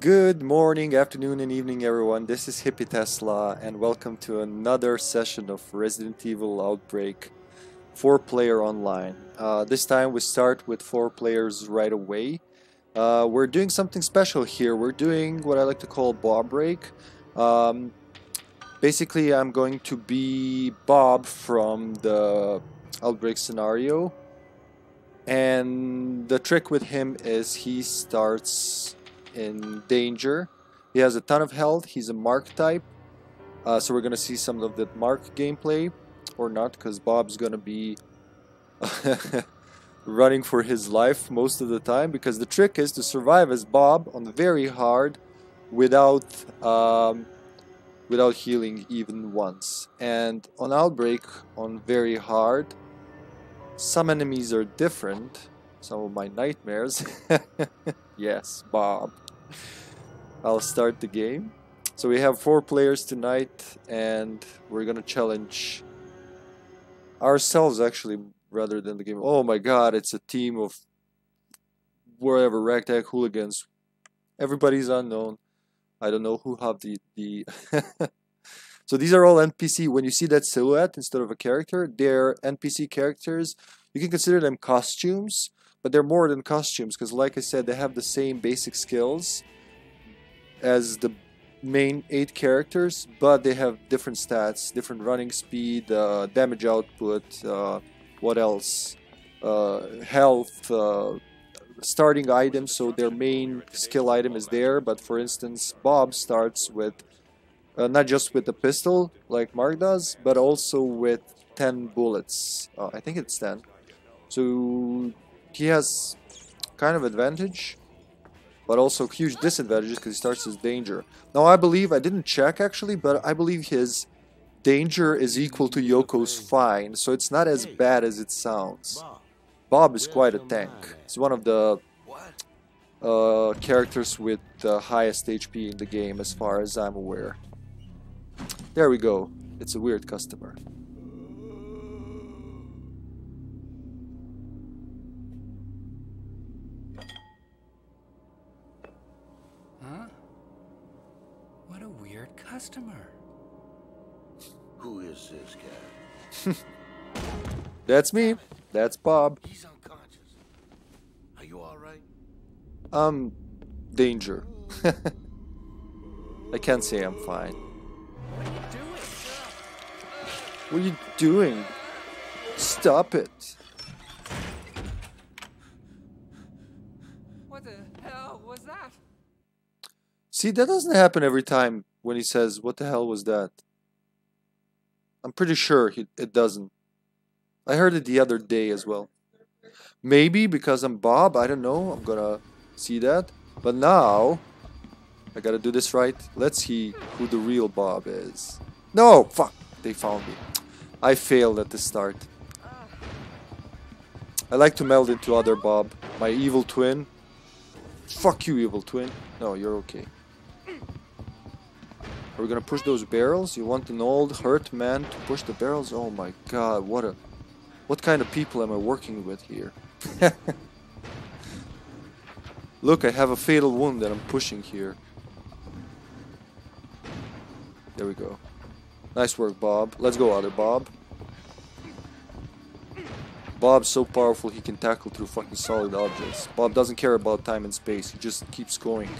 Good morning, afternoon, and evening, everyone. This is HippyTesla, and welcome to another session of Resident Evil Outbreak 4 player online. Uh, this time we start with 4 players right away. Uh, we're doing something special here. We're doing what I like to call Bawbreak. Um, basically, I'm going to be Bob from the Outbreak scenario. And the trick with him is he starts in danger. He has a ton of health. He's a Mark type. Uh, so we're going to see some of the Mark gameplay. Or not, because Bob's going to be running for his life most of the time. Because the trick is to survive as Bob on very hard without, um, without healing even once. And on Outbreak, on very hard, some enemies are different. Some of my nightmares. yes, Bob. I'll start the game. So we have four players tonight and we're gonna challenge ourselves actually rather than the game. Oh my god, it's a team of wherever ragtag hooligans. Everybody's unknown. I don't know who have the the So these are all NPC. When you see that silhouette instead of a character, they're NPC characters. You can consider them costumes, but they're more than costumes because like I said, they have the same basic skills as the main eight characters, but they have different stats, different running speed, uh, damage output, uh, what else? Uh, health, uh, starting items, so their main skill item is there, but for instance, Bob starts with uh, not just with the pistol like Mark does, but also with 10 bullets. Uh, I think it's 10. So he has kind of advantage but also huge disadvantages because he starts as danger. Now I believe, I didn't check actually, but I believe his danger is equal to Yoko's fine, so it's not as bad as it sounds. Bob is quite a tank. He's one of the uh, characters with the highest HP in the game as far as I'm aware. There we go. It's a weird customer. Customer. Who is this guy? That's me. That's Bob. He's unconscious. Are you alright? Um, danger. I can't say I'm fine. What are you doing? Stop it. What the hell was that? See, that doesn't happen every time when he says, What the hell was that? I'm pretty sure he, it doesn't. I heard it the other day as well. Maybe because I'm Bob, I don't know. I'm gonna see that. But now, I gotta do this right. Let's see who the real Bob is. No! Fuck! They found me. I failed at the start. I like to meld into other Bob. My evil twin. Fuck you, evil twin. No, you're okay. Are we gonna push those barrels? You want an old hurt man to push the barrels? Oh my god, what a... What kind of people am I working with here? Look, I have a fatal wound that I'm pushing here. There we go. Nice work, Bob. Let's go, other Bob. Bob's so powerful he can tackle through fucking solid objects. Bob doesn't care about time and space. He just keeps going.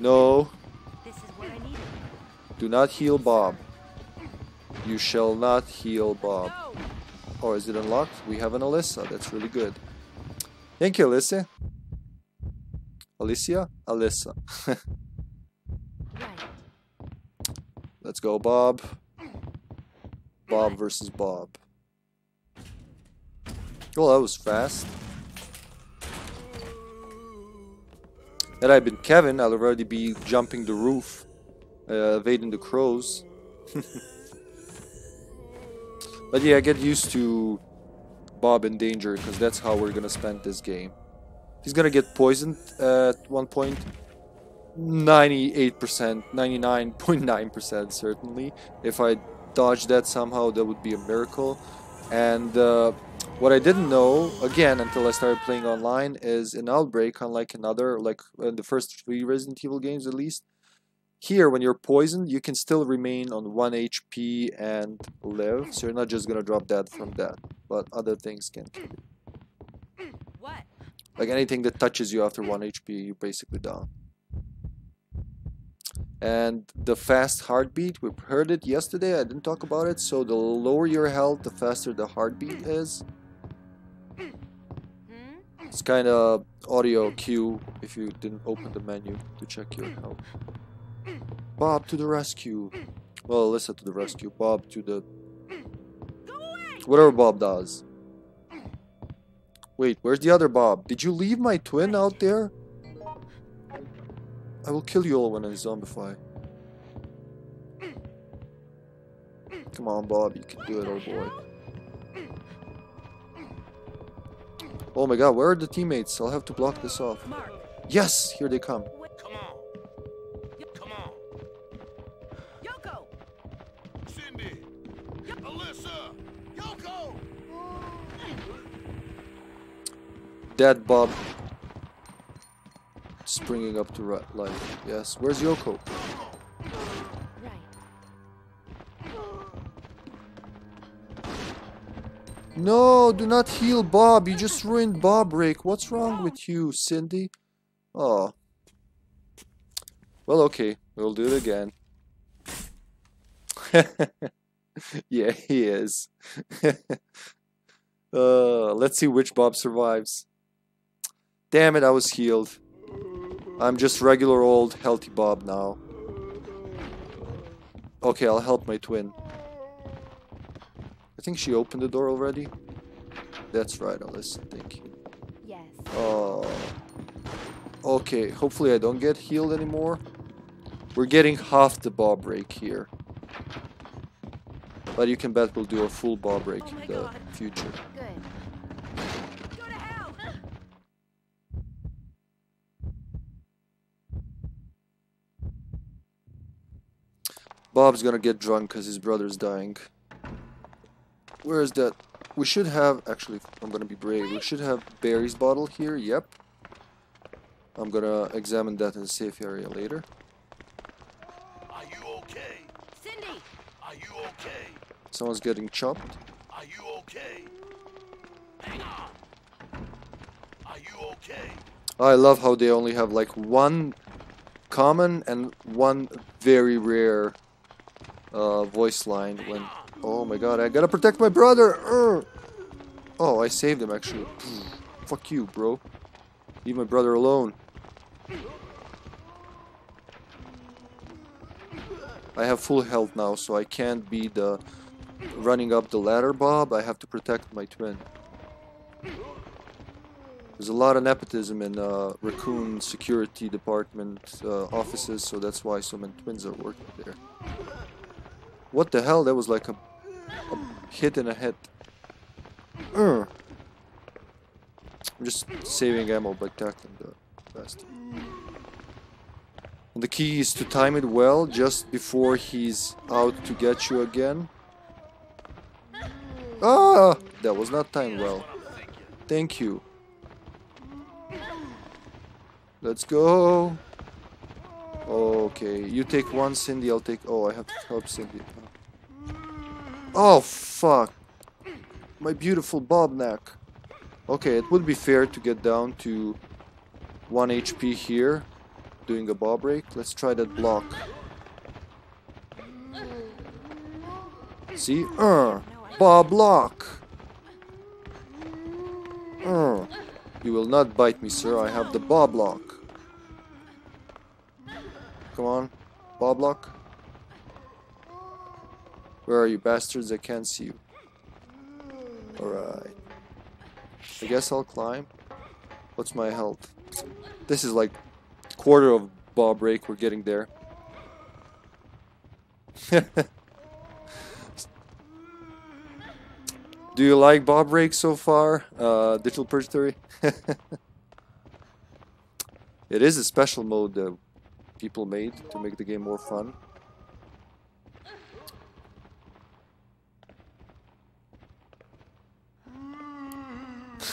No, This is what I needed. Do not heal Bob. You shall not heal Bob. Oh, is it unlocked? We have an Alyssa. That's really good. Thank you, Alyssa. Alicia? Alyssa. Let's go, Bob. Bob versus Bob. Well, that was fast. Had I been Kevin, I'd already be jumping the roof, uh, evading the crows. but yeah, get used to Bob in danger, because that's how we're gonna spend this game. He's gonna get poisoned at one point. 98%, 99.9% certainly. If I dodge that somehow, that would be a miracle. And uh, What I didn't know, again, until I started playing online, is in Outbreak, unlike another, like in the first three Resident Evil games at least, here, when you're poisoned, you can still remain on 1 HP and live, so you're not just gonna drop dead from that, but other things can kill you. What? Like anything that touches you after 1 HP, you're basically down. And the fast heartbeat, we heard it yesterday, I didn't talk about it, so the lower your health, the faster the heartbeat is. Hmm? It's kind of audio cue if you didn't open the menu to check your health. Bob to the rescue. Well, Alyssa to the rescue. Bob to the... Whatever Bob does. Wait, where's the other Bob? Did you leave my twin out there? I will kill you all when I zombify. Come on, Bob, you can do it, old boy. Oh my god, where are the teammates? I'll have to block this off. Yes, here they come. Dead Bob. Springing up to ri- life. Yes, where's Yoko? No, do not heal Bob. You just ruined Bawbreak. What's wrong with you, Cindy? Oh. Well, okay. We'll do it again. yeah, he is. uh, let's see which Bob survives. Damn it, I was healed. I'm just regular old healthy Bob now. Okay, I'll help my twin. I think she opened the door already. That's right, Alyssa. Thank you. Yes. Oh. Okay, hopefully I don't get healed anymore. We're getting half the Bawbreak here. But you can bet we'll do a full Bawbreak Oh in the God. future. Good. Go to hell. Bob's gonna get drunk because his brother's dying. Where is that? We should have, actually, I'm gonna be brave. We should have Barry's bottle here, yep. I'm gonna examine that in the safe area later. Are you okay? Cindy. Are you okay? Someone's getting chopped. Are you okay? Hang on. Are you okay? I love how they only have like one common and one very rare uh, voice line when oh my god I gotta protect my brother Urgh. oh I saved him actually. Fuck you bro. Leave my brother alone. I have full health now so I can't be the running up the ladder Bob. I have to protect my twin. There's a lot of nepotism in uh, Raccoon Security Department uh, offices, so that's why so many twins are working there. What the hell? That was like a, a hit and a head. Ugh. I'm just saving ammo by tackling the bastard. And the key is to time it well just before he's out to get you again. Ah! That was not timed well. Thank you. Let's go. Okay, you take one, Cindy. I'll take. Oh, I have to help Cindy. Oh fuck! My beautiful bob neck. Okay, it would be fair to get down to one HP here, doing a Bawbreak. Let's try that block. See? Uh, bob block. Uh. You will not bite me, sir. I have the bob lock. Come on, bob lock. Where are you, bastards? I can't see you. Alright. I guess I'll climb. What's my health? This is like quarter of Bawbreak. We're getting there. Do you like Bawbreak so far? Uh, Digital Purgatory? it is a special mode people made to make the game more fun.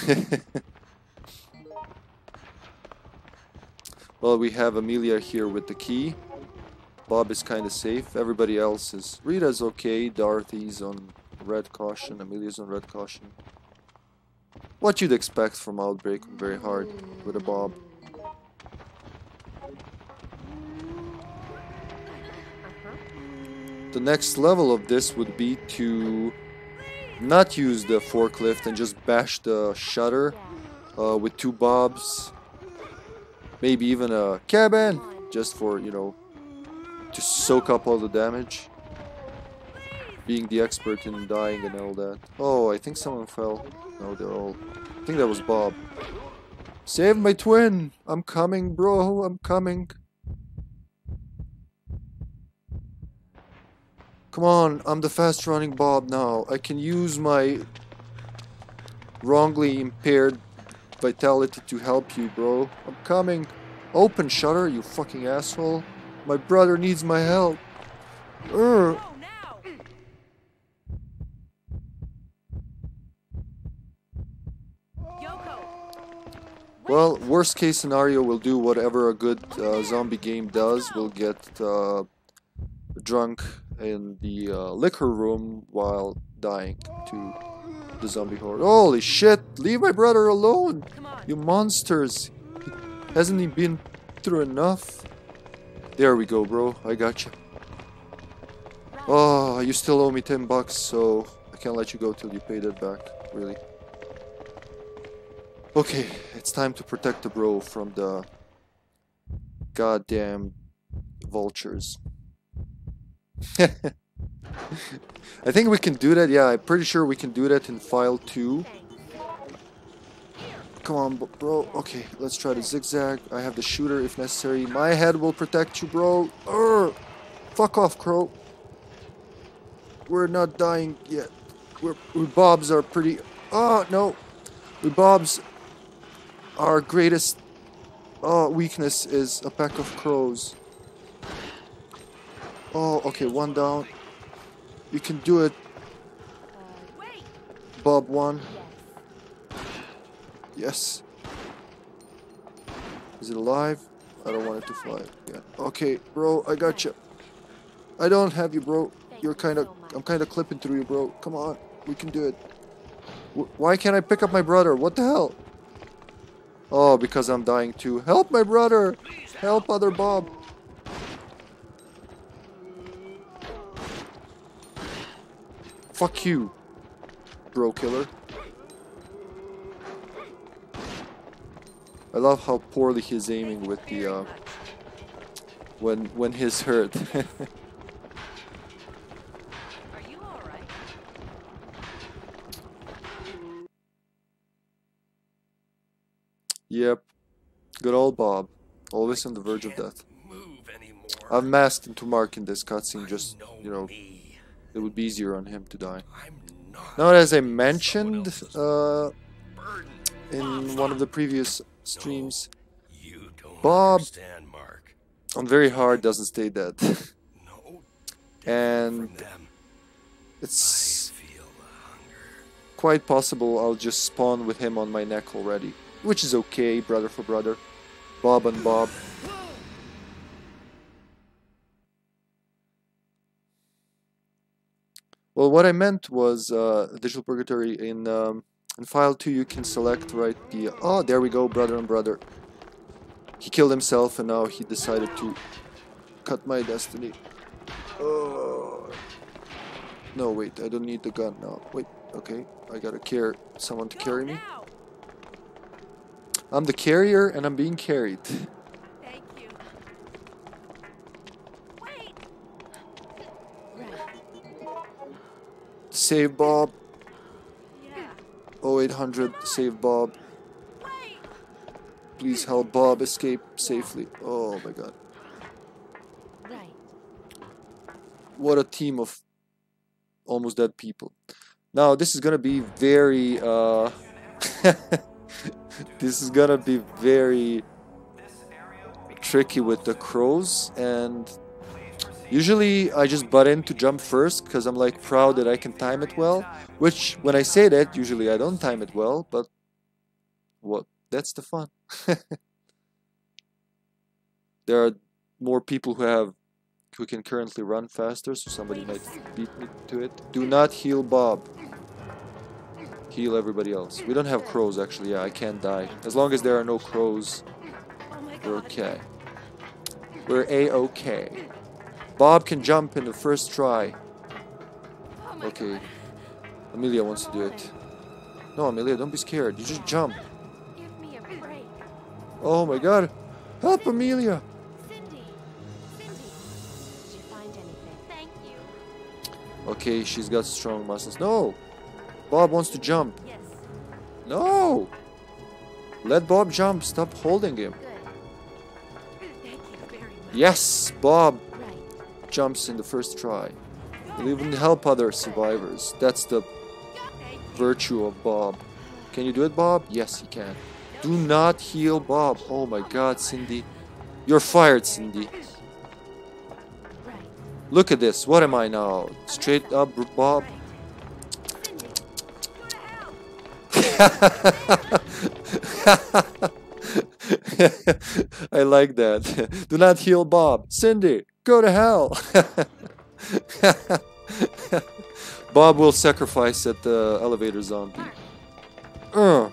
well, we have Amelia here with the key. Bob is kind of safe. Everybody else is... Rita's okay. Dorothy's on red caution. Amelia's on red caution. What you'd expect from Outbreak very hard with a Bob. The next level of this would be to not use the forklift and just bash the shutter uh, with two bobs. Maybe even a cabin, just for, you know, to soak up all the damage. Being the expert in dying and all that. Oh, I think someone fell. No, they're all... I think that was Bob. Save my twin! I'm coming, bro, I'm coming. Come on, I'm the fast running Bob now. I can use my wrongly impaired vitality to help you, bro. I'm coming. Open shutter, you fucking asshole. My brother needs my help. Urgh. Well, worst case scenario, we'll do whatever a good uh, zombie game does. We'll get uh, drunk in the uh, liquor room while dying to the zombie horde. Holy shit! Leave my brother alone! You monsters! Hasn't he been through enough? There we go, bro. I got you. Oh, you still owe me 10 bucks, so I can't let you go till you pay that back, really. Okay, it's time to protect the bro from the goddamn vultures. I think we can do that, yeah, I'm pretty sure we can do that in file 2. Come on, bro. Okay, let's try to zigzag. I have the shooter if necessary. My head will protect you, bro. Urgh. Fuck off, Crow. We're not dying yet. We're, we Bobs are pretty... Oh, no. We Bobs... Our greatest uh, weakness is a pack of crows. Oh, okay, one down. You can do it, Bob one. Yes. Is it alive? I don't want it to fly. Yeah. Okay, bro, I got you. I don't have you, bro. You're kind of. I'm kind of clipping through you, bro. Come on, we can do it. Wh- Why can't I pick up my brother? What the hell? Oh, because I'm dying too. Help my brother! Help other Bob. Fuck you, bro killer. I love how poorly he's aiming with the uh, when when he's hurt. Yep, good old Bob, always on the verge of death. I've masked into Mark in this cutscene, just you know. It would be easier on him to die. Not. Now, as I mentioned uh, in one of the previous streams, Bob- on very hard doesn't stay dead. No. and it's I feel the hunger. quite possible I'll just spawn with him on my neck already. Which is okay, brother for brother. Bob and Bob. Well, what I meant was uh, Digital Purgatory in um, in file 2 you can select right the... Oh, there we go, brother and brother. He killed himself and now he decided to cut my destiny. Oh. No, wait, I don't need the gun now. Wait, okay, I gotta care someone to carry me. I'm the carrier and I'm being carried. Save Bob. Yeah. 0800, save Bob. Please help Bob escape safely. Oh my god. What a team of almost dead people. Now, this is gonna be very, uh. this is gonna be very tricky with the crows, and usually I just butt in to jump first because I'm like proud that I can time it well. Which, when I say that, usually I don't time it well, but what that's the fun. there are more people who have who can currently run faster, so somebody might beat me to it. Do not heal Bob. Heal everybody else. We don't have crows actually, yeah, I can't die. As long as there are no crows, we're okay. We're a-okay. Bob can jump in the first try. Oh Okay. god. Amelia wants to do it. No, Amelia, don't be scared. You just jump. Give me a break. Oh my god. Help Amelia. Cindy. Cindy. Did you find anything? Thank you. Okay, she's got strong muscles. No. Bob wants to jump. Yes. No. Let Bob jump. Stop holding him. Good. Thank you very much. Yes, Bob. Jumps in the first try. He'll even help other survivors. That's the virtue of Bob. Can you do it, Bob? Yes, he can. Do not heal Bob. Oh my god, Cindy. You're fired, Cindy. Look at this. What am I now? Straight up, Bob? I like that. Do not heal Bob. Cindy, go to hell. Bob will sacrifice at the elevator zombie. Uh.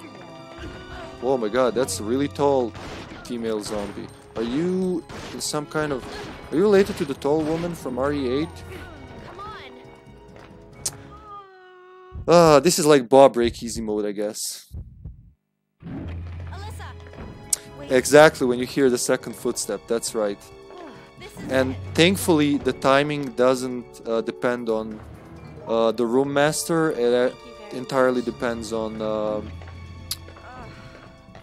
Oh my god, that's a really tall female zombie. Are you in some kind of... Are you related to the tall woman from RE8? Come on. Ah, this is like Bawbreak easy mode, I guess. Alyssa. Exactly, when you hear the second footstep, that's right. And thankfully, the timing doesn't uh, depend on uh, the room master. It uh, entirely depends on uh,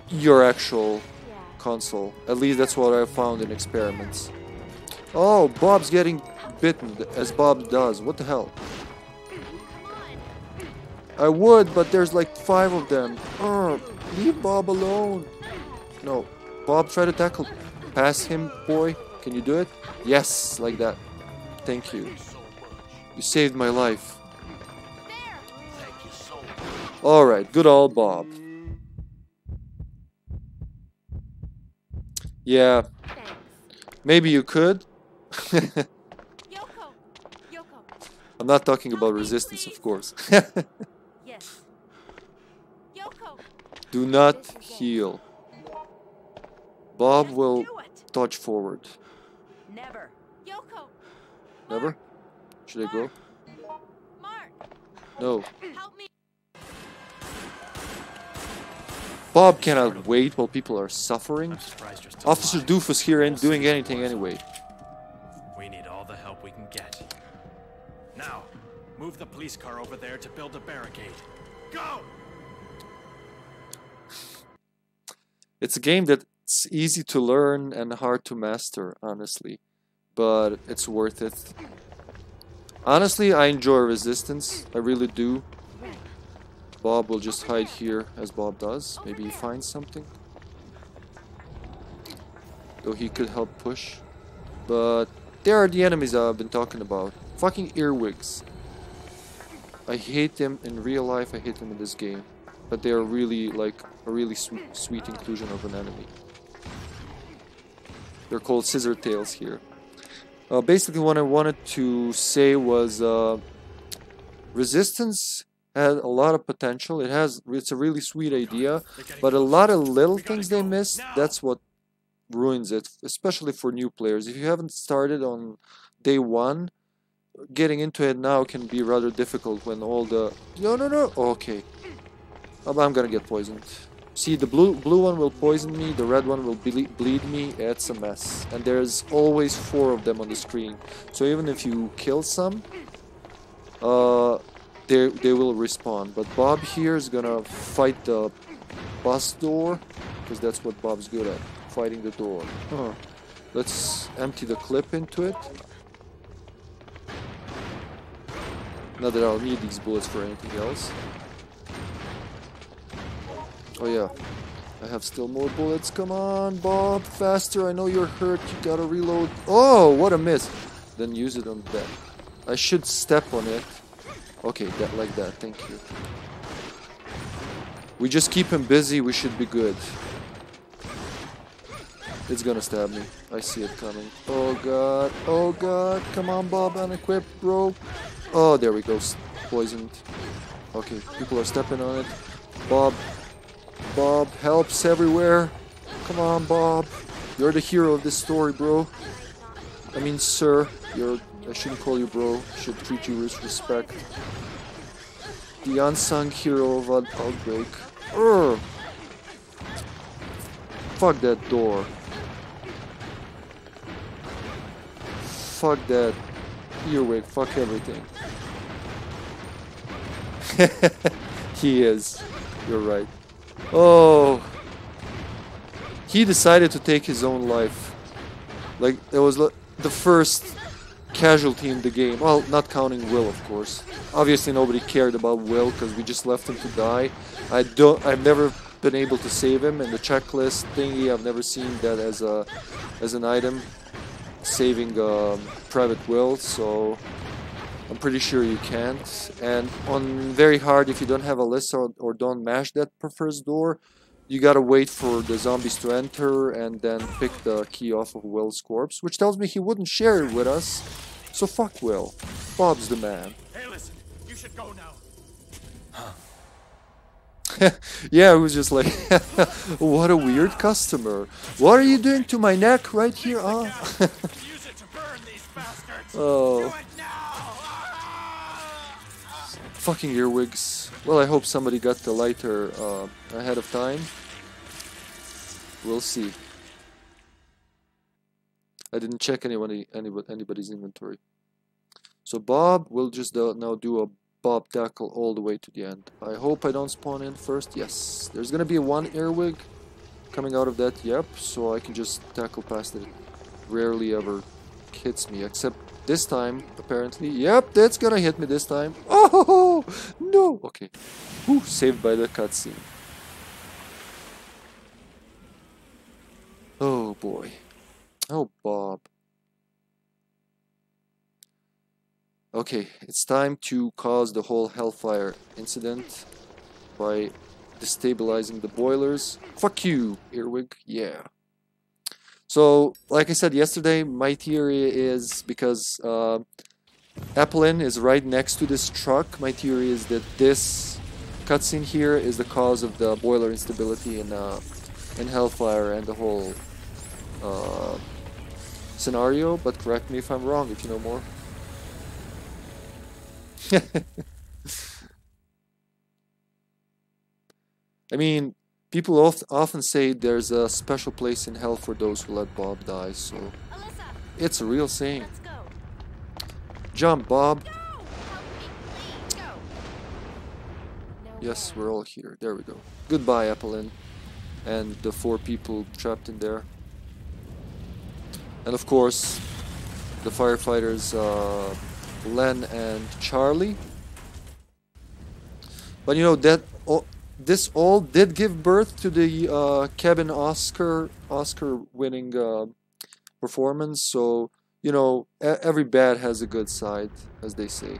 your actual console. At least that's what I found in experiments. Oh, Bob's getting bitten, as Bob does. What the hell? I would, but there's like five of them. Ugh, leave Bob alone. No, Bob, try to tackle. Pass him, boy. Can you do it? Yes, like that. Thank you. You saved my life. There. Thank you so much. Alright, good old Bob. Yeah, maybe you could. Yoko. Yoko. I'm not talking about resistance, of course. Do not heal. Bob will dodge forward. Never. Should I go? Mark. No. Bob cannot wait while people are suffering. I'm surprised you're still Officer alive. Doofus here ain't doing anything anyway. We need all the help we can get. Now, move the police car over there to build a barricade. Go! It's a game that's easy to learn and hard to master, honestly. But it's worth it. Honestly, I enjoy Resistance. I really do. Bob will just hide here as Bob does. Maybe he finds something. Though he could help push. But there are the enemies I've been talking about. Fucking earwigs. I hate them in real life, I hate them in this game. But they are really like a really sweet, sweet inclusion of an enemy. They're called scissor tails here. Uh, basically, what I wanted to say was uh, Resistance had a lot of potential. It has it's a really sweet idea, but a lot of little things they go, miss. now. That's what ruins it, especially for new players. If you haven't started on day one, getting into it now can be rather difficult when all the no no no okay. I'm gonna get poisoned. See, the blue blue one will poison me, the red one will ble- bleed me. It's a mess, and there's always four of them on the screen. So even if you kill some, uh, they they will respawn. But Bob here is gonna fight the bus door, because that's what Bob's good at, fighting the door. Huh. Let's empty the clip into it. Not that I'll need these bullets for anything else. Oh yeah, I have still more bullets. Come on, Bob, faster. I know you're hurt. You gotta reload. Oh, what a miss. Then use it on that. I should step on it. Okay, that like that. Thank you. We just keep him busy, we should be good. It's gonna stab me. I see it coming. Oh god. Oh god. Come on, Bob. Unequip, bro. Oh, there we go. Poisoned. Okay, people are stepping on it. Bob. Bob helps everywhere. Come on, Bob. You're the hero of this story, bro. I mean, sir. You're. I shouldn't call you bro. Should treat you with respect. The unsung hero of Out- Outbreak. Urgh. Fuck that door. Fuck that earwig. Fuck everything. he is. You're right. Oh. He decided to take his own life. Like, it was the first casualty in the game. Well, not counting Will, of course. Obviously, nobody cared about Will because we just left him to die. I don't. I've never been able to save him in the checklist thingy. I've never seen that as a as an item saving um, Private Will. So I'm pretty sure you can't. And on very hard, if you don't have Alyssa or, or don't mash that first door, you gotta wait for the zombies to enter and then pick the key off of Will's corpse, which tells me he wouldn't share it with us. So fuck Will. Bob's the man. Hey, listen. You should go now. yeah, it was just like, what a weird customer. What are you doing to my neck right here? Use it to burn these bastards. oh, Do it now. Fucking earwigs. Well, I hope somebody got the lighter uh, ahead of time. We'll see. I didn't check anybody, anybody anybody's inventory. So Bob will just now do a Bob tackle all the way to the end. I hope I don't spawn in first. Yes, there's gonna be one earwig coming out of that. Yep, so I can just tackle past it. Rarely ever hits me, except this time apparently. Yep, that's gonna hit me this time. Oh no! Okay, Whew, saved by the cutscene. Oh boy. Oh Bob. Okay, it's time to cause the whole Hellfire incident by destabilizing the boilers. Fuck you, Earwig. Yeah. So, like I said yesterday, my theory is because uh, is right next to this truck. My theory is that this cutscene here is the cause of the boiler instability in uh, in Hellfire and the whole uh, scenario. But correct me if I'm wrong if you know more. I mean, people oft, often say there's a special place in hell for those who let Bob die, so Alyssa, it's a real saying. Jump, Bob! Go! Me. No Yes, way. we're all here. There we go. Goodbye, Applin. And the four people trapped in there. And of course, the firefighters, uh, Len and Charlie. But you know, that this all did give birth to the uh, Kevin Oscar Oscar winning uh, performance. So, you know, every bad has a good side, as they say.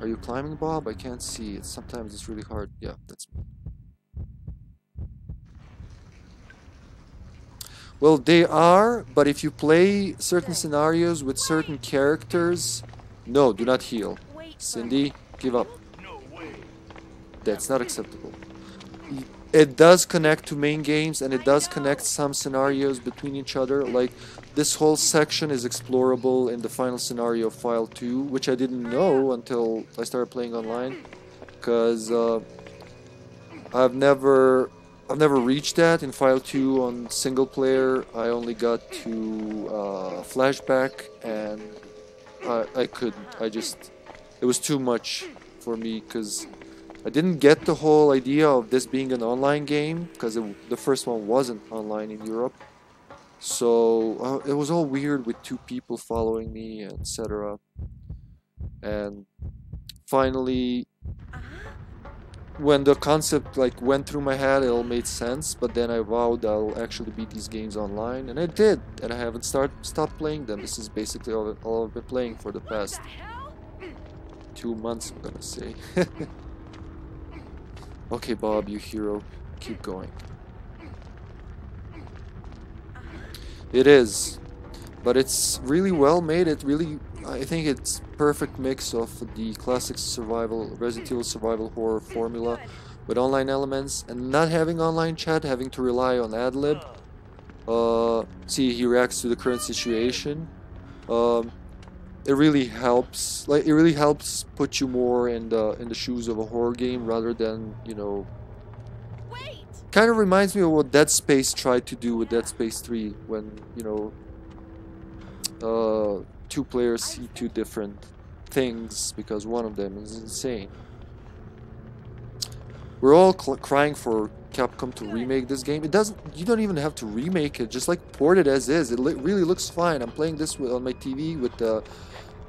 Are you climbing, Bob? I can't see. It's sometimes it's really hard. Yeah, that's. Well, they are, but if you play certain scenarios with certain characters, no, do not heal. Cindy, give up. That's not acceptable. It does connect to main games and it does connect some scenarios between each other. Like this whole section is explorable in the final scenario File 2, which I didn't know until I started playing online. Because uh, I've never I've never reached that in File 2 on single player. I only got to uh, flashback and I, I couldn't. I just it was too much for me because I didn't get the whole idea of this being an online game because the first one wasn't online in Europe. So uh, it was all weird with two people following me, etc. And finally, when the concept like went through my head, it all made sense. But then I vowed I'll actually beat these games online, and I did. And I haven't start stopped playing them. This is basically all, all I've been playing for the past What the hell? two months. I'm gonna say. Okay, Bob, you hero. Keep going. It is. But it's really well made. It really, I think it's perfect mix of the classic survival, Resident Evil survival horror formula with online elements and not having online chat, having to rely on AdLib. Uh, see, he reacts to the current situation. Um, it really helps. Like, it really helps put you more in the in the shoes of a horror game rather than you know Wait! kind of reminds me of what Dead Space tried to do with Dead Space 3 when, you know, uh, two players see two different things because one of them is insane. We're all cl- crying for Capcom to remake this game. It doesn't. You don't even have to remake it. Just like port it as is. It really looks fine. I'm playing this with, on my TV with the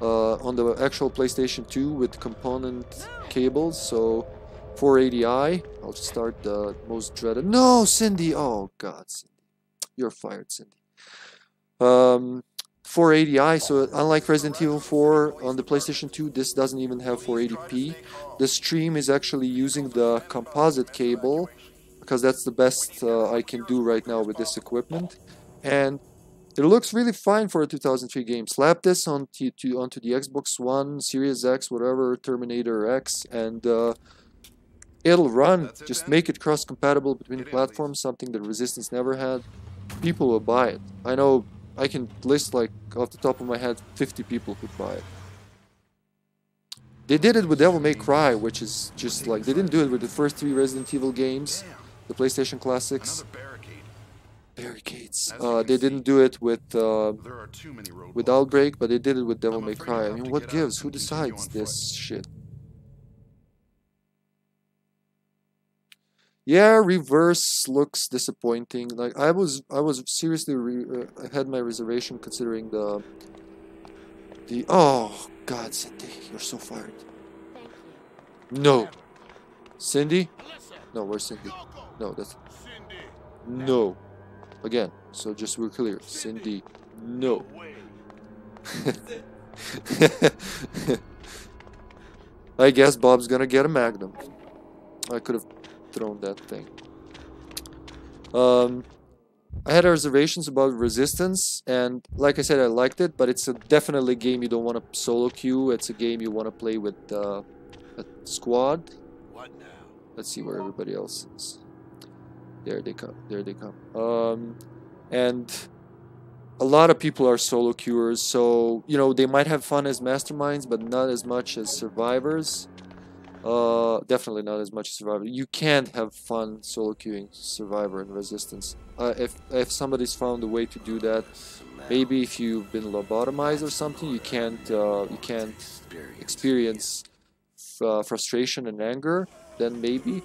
uh, on the actual PlayStation 2 with component cables. So 480i. I'll start the most dreaded. No, Cindy. Oh God, Cindy, you're fired, Cindy. Um, 480i. So unlike Resident Evil 4 on the PlayStation 2, this doesn't even have 480p. The stream is actually using the composite cable because that's the best uh, I can do right now with this equipment, and it looks really fine for a 2003 game. Slap this onto to, onto the Xbox One, Series X, whatever, Terminator X, and uh, it'll run. It Just then? make it cross-compatible between platforms, something that Resistance never had. People will buy it. I know I can list like off the top of my head 50 people who'd buy it. They did it with Devil May Cry, which is just like they didn't do it with the first three Resident Evil games, the PlayStation classics. Another. Barricades. Uh, they didn't do it with uh, There are too many with Outbreak, but they did it with Devil May Cry. I'll I have mean, what gives? Who decides on this shit? Yeah, reverse looks disappointing. Like I was, I was seriously re uh, I had my reservation considering the the. Oh God, Cindy, you're so fired. No, Cindy. No, where's Cindy? No, that's no. Again, so just we're clear. Cindy, no. I guess Bob's gonna get a Magnum. I could have thrown that thing. Um, I had reservations about Resistance, and like I said, I liked it, but it's a definitely game you don't want to solo queue. It's a game you want to play with uh, a squad. What now? Let's see where everybody else is. There they come. There they come. Um, and a lot of people are solo queuers, so you know they might have fun as masterminds, but not as much as survivors. Uh, definitely not as much as survivor. You can't have fun solo queuing survivor and resistance. Uh, if if somebody's found a way to do that, maybe if you've been lobotomized or something, you can't uh, you can't experience uh, frustration and anger, then maybe.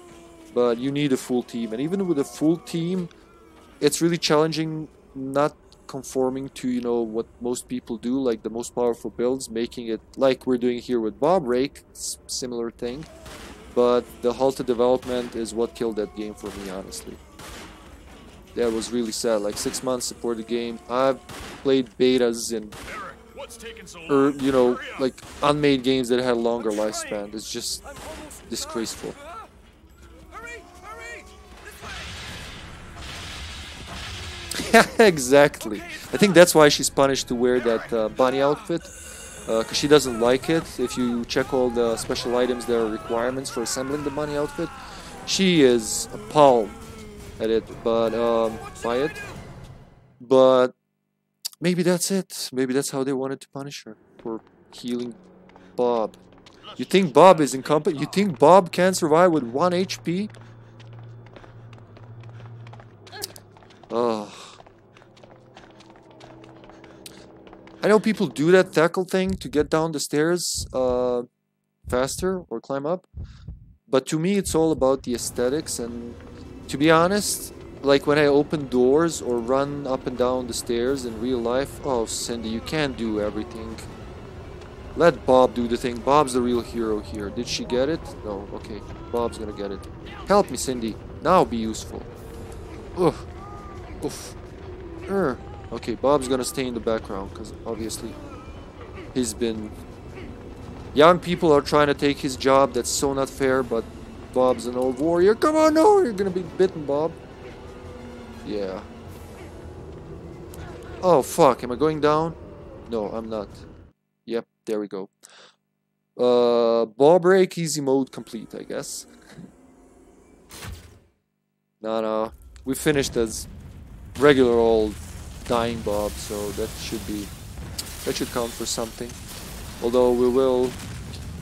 But you need a full team, and even with a full team, it's really challenging not conforming to you know what most people do, like the most powerful builds, making it like we're doing here with Bawbreak, similar thing. But the halted development is what killed that game for me, honestly. That was really sad. Like six months support the game. I've played betas and or you know like unmade games that had a longer lifespan. It's just disgraceful. Way! exactly. I think that's why she's punished to wear that uh, bunny outfit. Because she doesn't like it. If you check all the special items, there are requirements for assembling the bunny outfit. She is appalled at it, but um, by it. But maybe that's it. Maybe that's how they wanted to punish her for healing Bob. You think Bob is incompetent? You think Bob can survive with one HP? Ugh. I know people do that tackle thing to get down the stairs uh, faster or climb up, but to me it's all about the aesthetics. And to be honest, like when I open doors or run up and down the stairs in real life, oh Cindy, you can't do everything. Let Bob do the thing. Bob's the real hero here. Did she get it? No. Okay, Bob's gonna get it. Help me, Cindy. Now be useful. Ugh. Oof. Er. Okay, Bob's gonna stay in the background because obviously he's been. Young people are trying to take his job. That's so not fair, but Bob's an old warrior. Come on, no, you're gonna be bitten, Bob. Yeah. Oh, fuck, am I going down? No, I'm not. Yep, there we go. Uh, ball break, easy mode complete, I guess. no, no, we finished as regular old dying Bawb, so that should be, that should count for something. Although we will,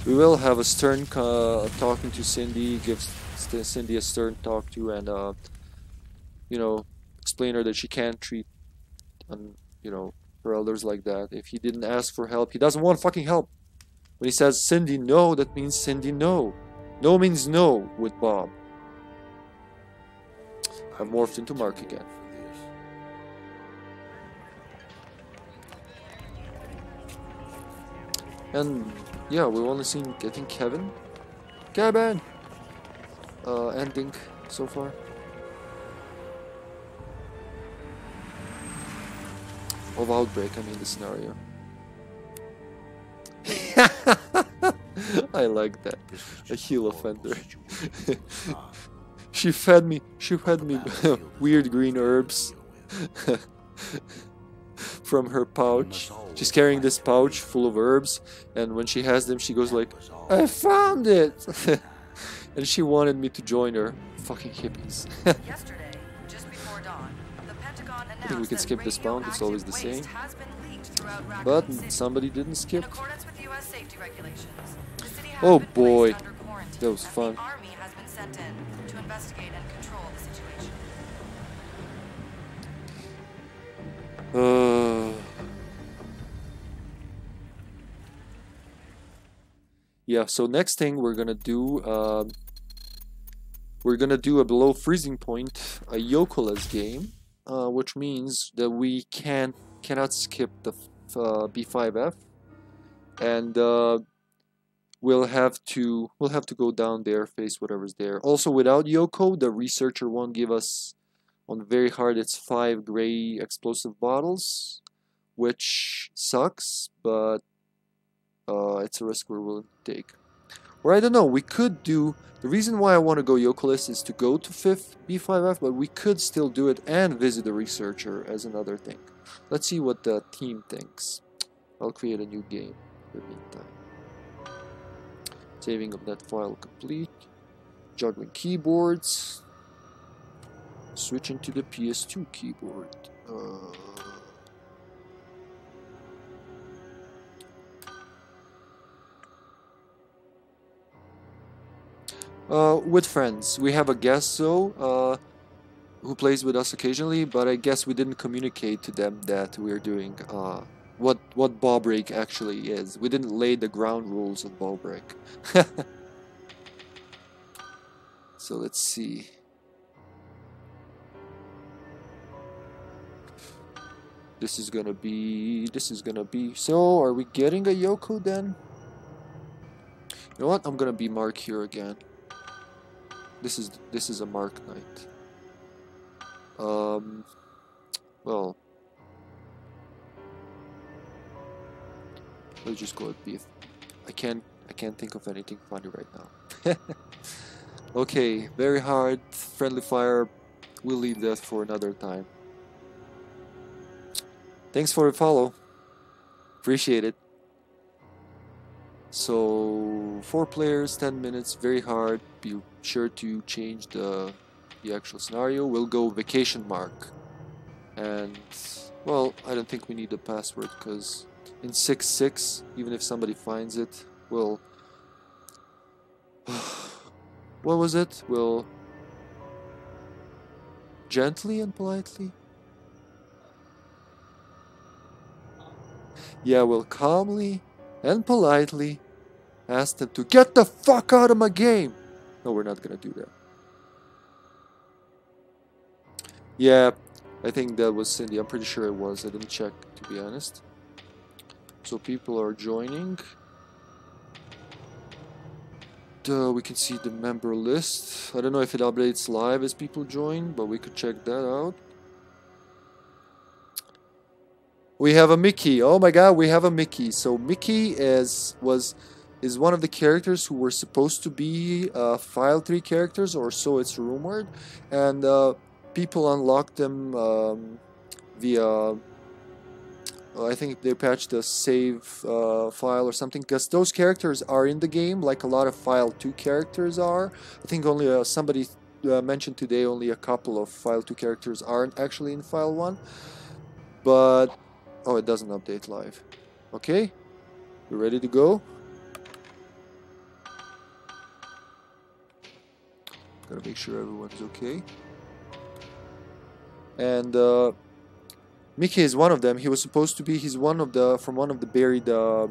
we will have a stern uh, talking to Cindy, give Cindy a stern talk to, and uh, you know, explain her that she can't treat, um, you know, her elders like that. If he didn't ask for help, he doesn't want fucking help. When he says Cindy no, that means Cindy no. No means no with Bawb. I've morphed into Mark again. And yeah, we've only seen I think Kevin, Kevin, uh, and ending so far. Of outbreak, I mean the scenario. I like that. A heal offender. she fed me. She fed me weird green herbs from her pouch. She's carrying this pouch full of herbs, and when she has them, she goes like, "I found it," and she wanted me to join her. Fucking hippies. Yesterday, just before dawn, the Pentagon announced think we can skip this bound, it's always the same. waste has been leaked throughout Raccoon but somebody didn't skip. with U.S. safety regulations, the city has Oh boy, that was fun. Uh, yeah, so next thing we're gonna do, um, we're gonna do a below freezing point, a Yokolas game, uh, which means that we can cannot skip the f- uh, B5F, and uh, we'll have to we'll have to go down there, face whatever's there. Also, without Yoko, the researcher won't give us on very hard. It's five gray explosive bottles which sucks, but uh, it's a risk we're willing to take. Or I don't know, we could do. The reason why I want to go Yokolis is to go to 5th B5F, but we could still do it and visit the researcher as another thing. Let's see what the team thinks. I'll create a new game in the meantime. Saving of that file complete. Juggling keyboards. Switching to the PS2 keyboard. Uh, Uh, with friends. We have a guest though, uh, who plays with us occasionally, but I guess we didn't communicate to them that we're doing uh, what what Bawbreak actually is. We didn't lay the ground rules of Bawbreak. so let's see. This is gonna be. This is gonna be. So, are we getting a Yoko then? You know what? I'm gonna be Mark here again. This is this is a Mark night. Um. Well. Let's just go with beef. I can't I can't think of anything funny right now. okay, very hard, friendly fire. We'll leave that for another time. Thanks for the follow. Appreciate it. So four players, ten minutes, very hard. Be sure to change the the actual scenario. We'll go vacation mark, and well, I don't think we need the password because in six six, even if somebody finds it, we'll. what was it? We'll gently and politely. Yeah, we'll calmly and politely ask them to get the fuck out of my game. No, we're not gonna do that. Yeah, I think that was Cindy. I'm pretty sure it was. I didn't check, to be honest. So people are joining. Uh, we can see the member list. I don't know if it updates live as people join, but we could check that out. We have a Mickey. Oh my god, we have a Mickey. So Mickey is was is one of the characters who were supposed to be uh, File 3 characters, or so it's rumored, and uh, people unlocked them um, via. I think they patched the save uh, file or something because those characters are in the game like a lot of File 2 characters are. I think only uh, somebody uh, mentioned today only a couple of File 2 characters aren't actually in File 1. But, oh, it doesn't update live. Okay, we ready to go? Gotta make sure everyone's okay. And, uh, Mickey is one of them. He was supposed to be. He's one of the from one of the buried. Uh,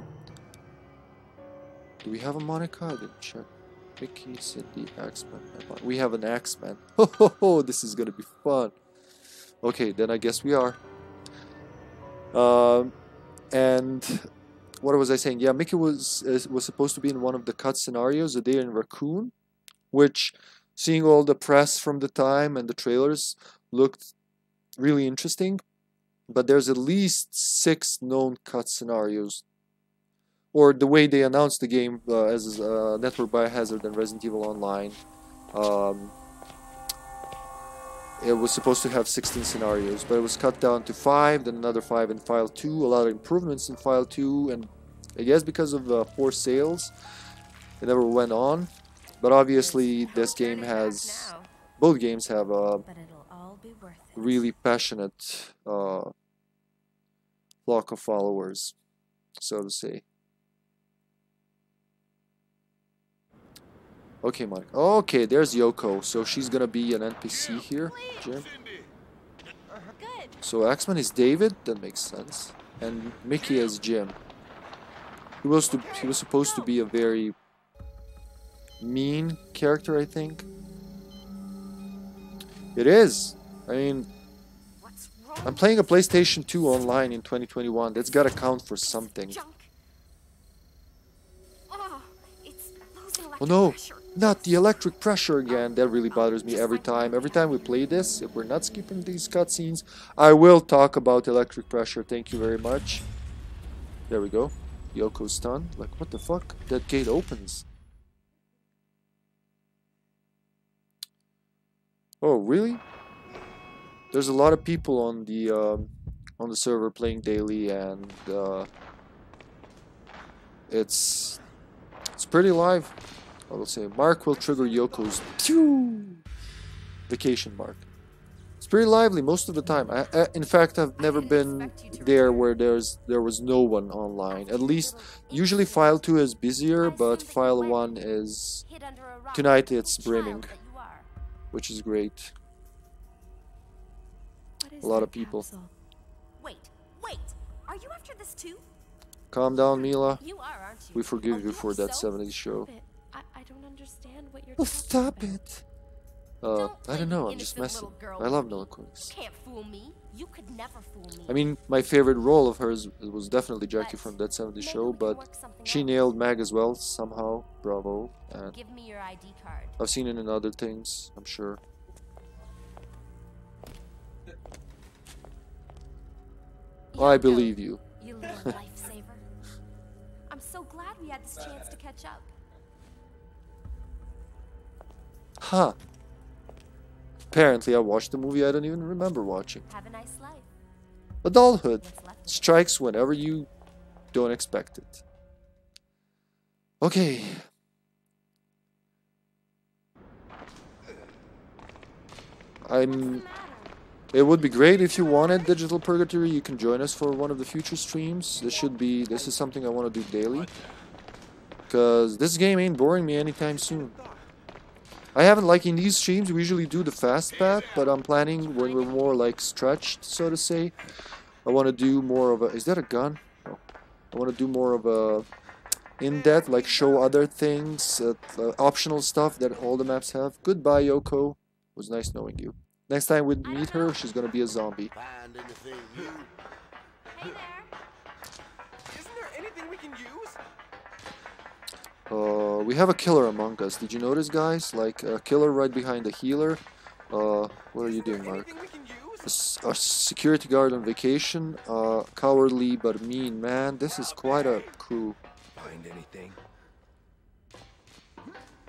do we have a Monica? I didn't check. Mickey, Cindy, Axeman. We have an Axeman. Ho ho ho! This is gonna be fun. Okay, then I guess we are. Um, and what was I saying? Yeah, Mickey was was supposed to be in one of the cut scenarios, a day in Raccoon, which, seeing all the press from the time and the trailers, looked really interesting but there's at least six known cut scenarios. Or the way they announced the game uh, as uh, Network Biohazard and Resident Evil Online. Um, it was supposed to have 16 scenarios, but it was cut down to 5, then another 5 in File 2, a lot of improvements in File 2, and I guess because of uh, poor sales, it never went on. But obviously, this game has, both games have a But it'll all be worth it. really passionate uh, flock of followers, so to say. Okay, Mike. Okay, there's Yoko. So she's gonna be an NPC here, Jim. So Axeman is David. That makes sense. And Mickey is Jim. He was to, he was supposed to be a very mean character, I think. It is. I mean, I'm playing a PlayStation 2 online in 2021. That's gotta count for something. Oh, Oh no. Not the electric pressure again. That really bothers me every time. Every time we play this, if we're not skipping these cutscenes, I will talk about electric pressure. Thank you very much. There we go. Yoko's stunned. Like, what the fuck? That gate opens. Oh, really? There's a lot of people on the um, on the server playing daily, and uh, it's it's pretty live. I will say Mark will trigger Yoko's pew vacation mark. It's pretty lively most of the time. I, I, in fact, I've never been there where there's there was no one online. At least usually file 2 is busier, but file 1 is Hid under a rock tonight it's brimming, that you are. which is great. A lot of people. Wait, wait. Are you after this too? Calm down, Mila. You are, aren't you? We forgive Oh, you for that so 70s show. What you're Oh, stop about. it. Uh, Don't I don't know. I'm just messing. girl I love me. Nola can't fool me. You could never fool me. I mean, my favorite role of hers was definitely Jackie But from That 70s Show, but she out. nailed Mag as well somehow. Bravo. And Give me your ID card. I've seen it in other things, I'm sure. You I believe you. You little lifesaver. I'm so glad we had this chance to catch up. Huh. Apparently, I watched the movie I don't even remember watching. Have a nice life. Adulthood What's left of it. strikes whenever you don't expect it. Okay. I'm. It would be great if you wanted Digital Purgatory. You can join us for one of the future streams. This should be. This is something I want to do daily. Cause this game ain't boring me anytime soon. I haven't like in these streams. We usually do the fast path, but I'm planning when we're more like stretched, so to say. I want to do more of a. Is that a gun? No. I want to do more of a in depth, like show other things, uh, uh, optional stuff that all the maps have. Goodbye, Yoko. It was nice knowing you. Next time we meet her, she's gonna be a zombie. Find anything new? Hey Uh, we have a killer among us. Did you notice, guys? Like a killer right behind the healer. Uh, what are you doing, Mark? A, we can use? A, s- a security guard on vacation. Uh, cowardly but mean man. This is quite a crew. Find anything?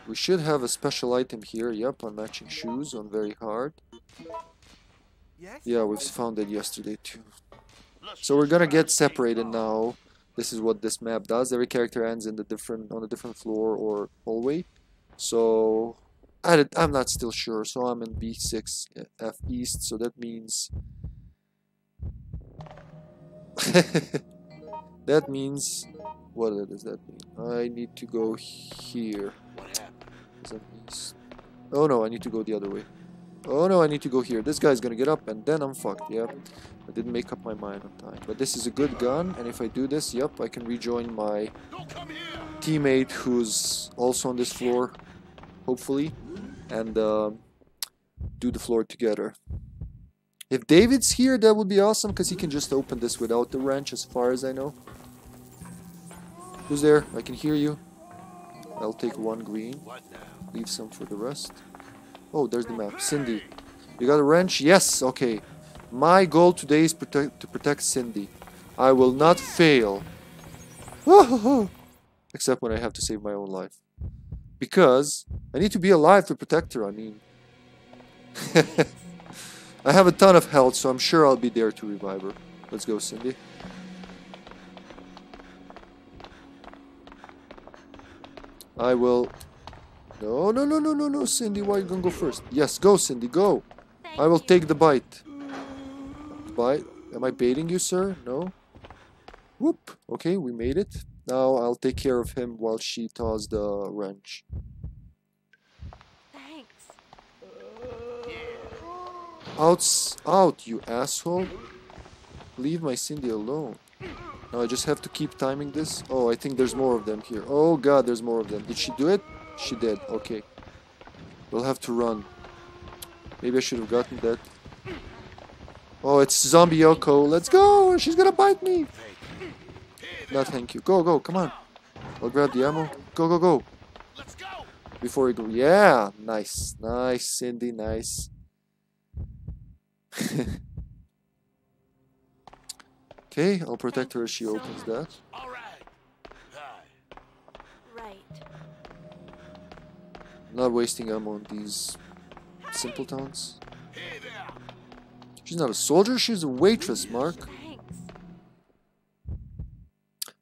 We should have a special item here. Yep, on matching shoes on very hard. Yeah, we've found it yesterday too. So we're gonna get separated now. This is what this map does. Every character ends in the different on a different floor or hallway. So I did, I'm not still sure. So I'm in B6 F East. So that means that means what does that mean? I need to go here. What happened? Is that east? Oh no, I need to go the other way. Oh no, I need to go here. This guy's gonna get up and then I'm fucked. Yep. I didn't make up my mind on time. But this is a good gun and if I do this, yep, I can rejoin my teammate who's also on this floor, hopefully, and um, do the floor together. If David's here, that would be awesome because he can just open this without the wrench, as far as I know. Who's there? I can hear you. I'll take one green, leave some for the rest. Oh, there's the map. Cindy. You got a wrench? Yes, okay. My goal today is to protect Cindy. I will not fail. Except when I have to save my own life. Because I need to be alive to protect her, I mean. I have a ton of health, so I'm sure I'll be there to revive her. Let's go, Cindy. I will... No, no, no, no, no, no, Cindy, why you gonna go first? Yes, go, Cindy, go. Thank I will take the bite. Bite? Am I baiting you, sir? No? Whoop. Okay, we made it. Now I'll take care of him while she toss the wrench. Thanks. Outs out, you asshole. Leave my Cindy alone. Now I just have to keep timing this. Oh, I think there's more of them here. Oh god, there's more of them. Did she do it? She did. Okay. We'll have to run. Maybe I should have gotten that. Oh, it's Zombie Yoko. Let's go! She's gonna bite me! No, thank you. Go, go, come on. I'll grab the ammo. Go, go, go. Before you go. Yeah! Nice. Nice, Cindy. Nice. okay, I'll protect her as she opens that. Not wasting ammo on these simpletons. She's not a soldier, she's a waitress, Mark.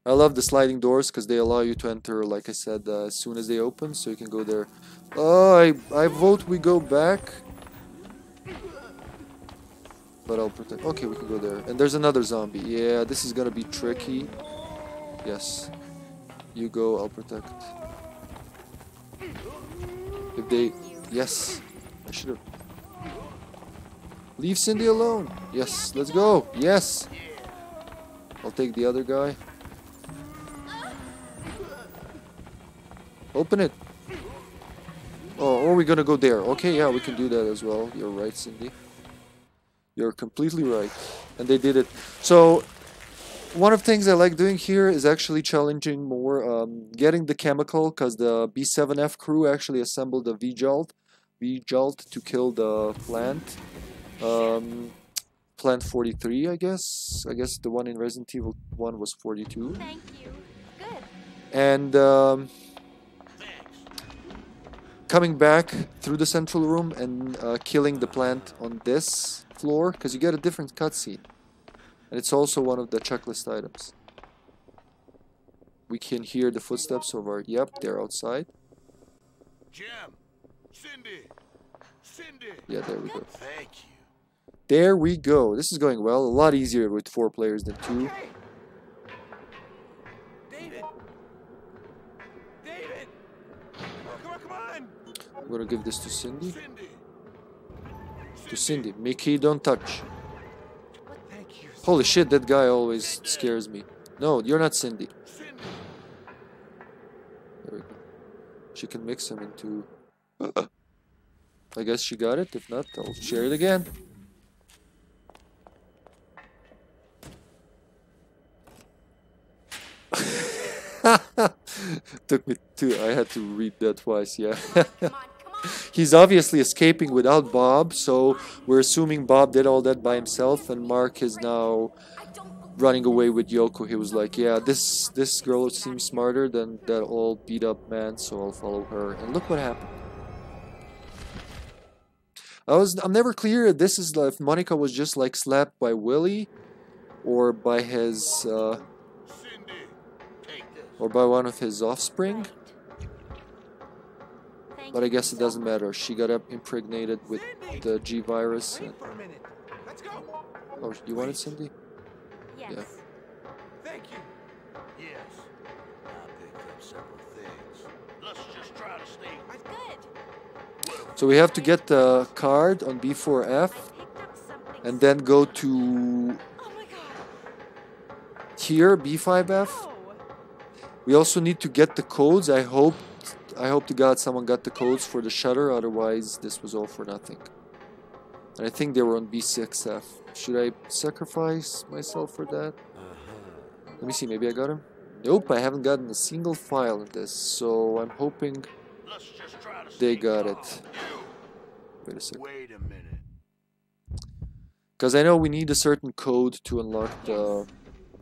I love the sliding doors because they allow you to enter, like I said, uh, as soon as they open, so you can go there. Oh, I, I vote we go back. But I'll protect. Okay, we can go there. And there's another zombie. Yeah, this is gonna be tricky. Yes. You go, I'll protect. If they. Yes. I should have. Leave Cindy alone. Yes, let's go. Yes. I'll take the other guy. Open it. Oh, or we're gonna go there. Okay, yeah, we can do that as well. You're right, Cindy. You're completely right. And they did it. So, one of the things I like doing here is actually challenging more, um, getting the chemical, because the B7F crew actually assembled a V-Jolt, V-Jolt to kill the plant. Um, plant 43, I guess. I guess the one in Resident Evil 1 was 42. Thank you. Good. And um, coming back through the central room and uh, killing the plant on this floor because you get a different cutscene and it's also one of the checklist items we can hear the footsteps of our yep they're outside Jim! Cindy! Cindy! yeah there we go Thank you. there we go this is going well a lot easier with four players than two David! David! Come on, come on, i'm gonna give this to cindy Cindy! to cindy mickey don't touch. Holy shit that guy always scares me no you're not cindy! There we go. She can mix them into. Uh, I guess she got it. If not, I'll share it again. Took me two. I had to read that twice. Yeah. Come on, come on. He's obviously escaping without Bawb, so we're assuming Bawb did all that by himself, and Mark is now I don't believe running away with Yoko, he was like, "Yeah, this this girl seems smarter than that old beat up man, so I'll follow her." And look what happened. I was I'm never clear if this is if Monica was just like slapped by Willie, or by his uh, Cindy, take this. or by one of his offspring. Right. Thank But I guess it doesn't matter. She got impregnated with the G virus. Wait for a minute. Let's go. Oh, you wanted Cindy? Yes. Yeah. Thank you. Yes. I picked up several things. Let's just try to stay. Good. So we have to get the card on I B4F picked up something. and then go to Oh my god. here B5F. Oh. We also need to get the codes. I hope I hope to God someone got the codes for the shutter. Otherwise, this was all for nothing. And I think they were on B6F. Should I sacrifice myself for that? Uh-huh. Let me see. Maybe I got him. Nope, I haven't gotten a single file in this. So I'm hoping Let's just try to they got it. Wait a second. wait a minute. Because I know we need a certain code to unlock the...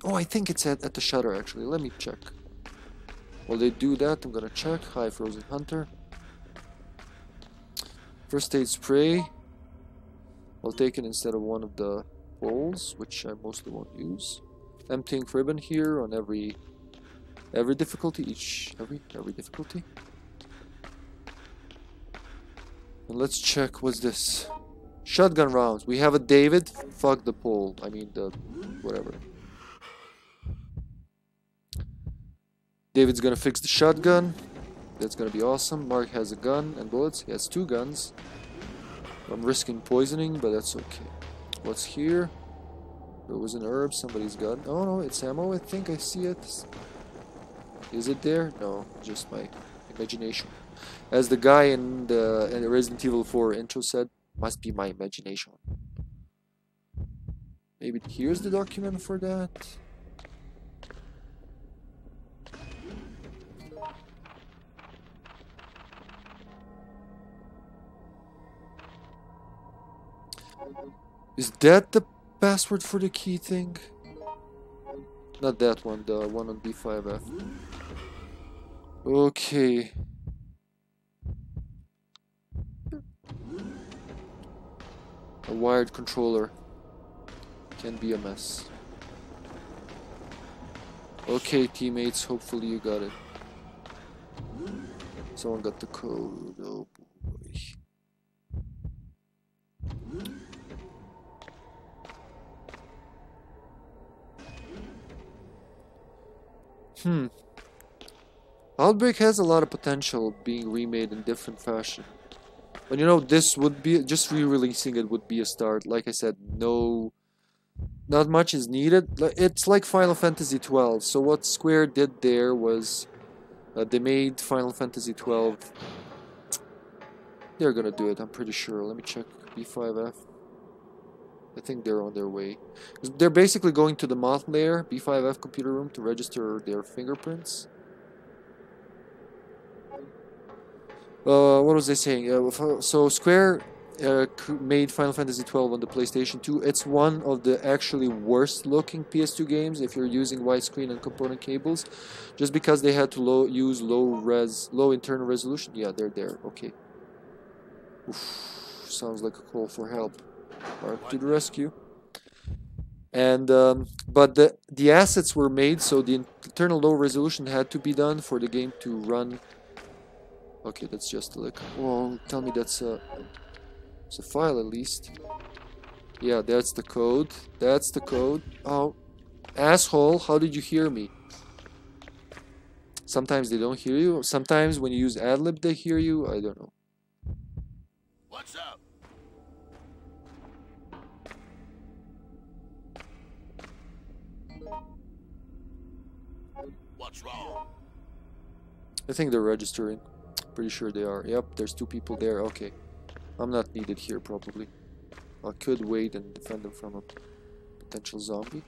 Oh, I think it's at, at the shutter, actually. Let me check. While they do that, I'm gonna check. Hi, Frozen Hunter. First aid spray. I'll take it instead of one of the bowls, which I mostly won't use. Emptying ribbon here on every every difficulty, each every every difficulty. And let's check what's this. Shotgun rounds. We have a David. Fuck the pole. I mean the whatever. David's gonna fix the shotgun. That's gonna be awesome. Mark has a gun and bullets. He has two guns. I'm risking poisoning, but that's okay. What's here? There was an herb somebody's got. Oh no, it's ammo. I think I see it. Is it there? No, just my imagination. As the guy in the, in the Resident Evil 4 intro said, must be my imagination. Maybe here's the document for that. Is that the password for the key thing? Not that one, the one on B5F. Okay. A wired controller can be a mess. Okay, teammates, hopefully you got it. Someone got the code. Oh Hmm. Outbreak has a lot of potential being remade in different fashion. But you know, this would be just re-releasing it would be a start. Like I said, no, not much is needed. It's like Final Fantasy twelve. So what Square did there was, uh, they made Final Fantasy twelve. They're gonna do it. I'm pretty sure. Let me check B5F. I think they're on their way. They're basically going to the moth layer, B5F computer room, to register their fingerprints. Uh, what was I saying? Uh, so Square uh, made Final Fantasy XII on the PlayStation 2. It's one of the actually worst looking PS2 games if you're using widescreen and component cables, just because they had to low, use low res, low internal resolution. Yeah, they're there. Okay. Oof, sounds like a call for help. To the rescue. And um, but the the assets were made, so the internal low resolution had to be done for the game to run Okay, that's just a lick. Well, tell me that's a, it's a file at least. Yeah, that's the code. That's the code. Oh, asshole, how did you hear me? Sometimes they don't hear you. Sometimes when you use adlib, they hear you. I don't know. What's up? What's wrong? I think they're registering. Pretty sure they are. Yep, there's two people there. Okay. I'm not needed here, probably. I could wait and defend them from a potential zombie.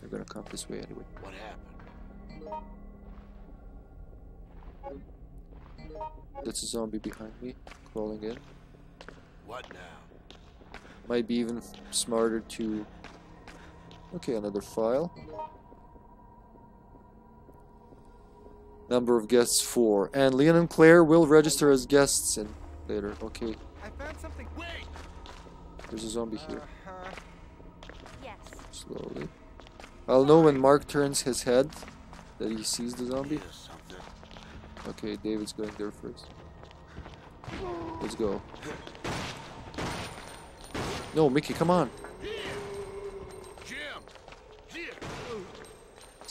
They're gonna come this way anyway. What happened? That's a zombie behind me, crawling in. What now? might be even smarter to... Okay, another file. Number of guests, four. And Leon and Claire will register as guests in later. Okay, I found something. Wait. there's a zombie here. Uh-huh. Yes. Slowly. I'll know when Mark turns his head that he sees the zombie. Here's something. Okay, David's going there first. Let's go. No, Mickey, come on.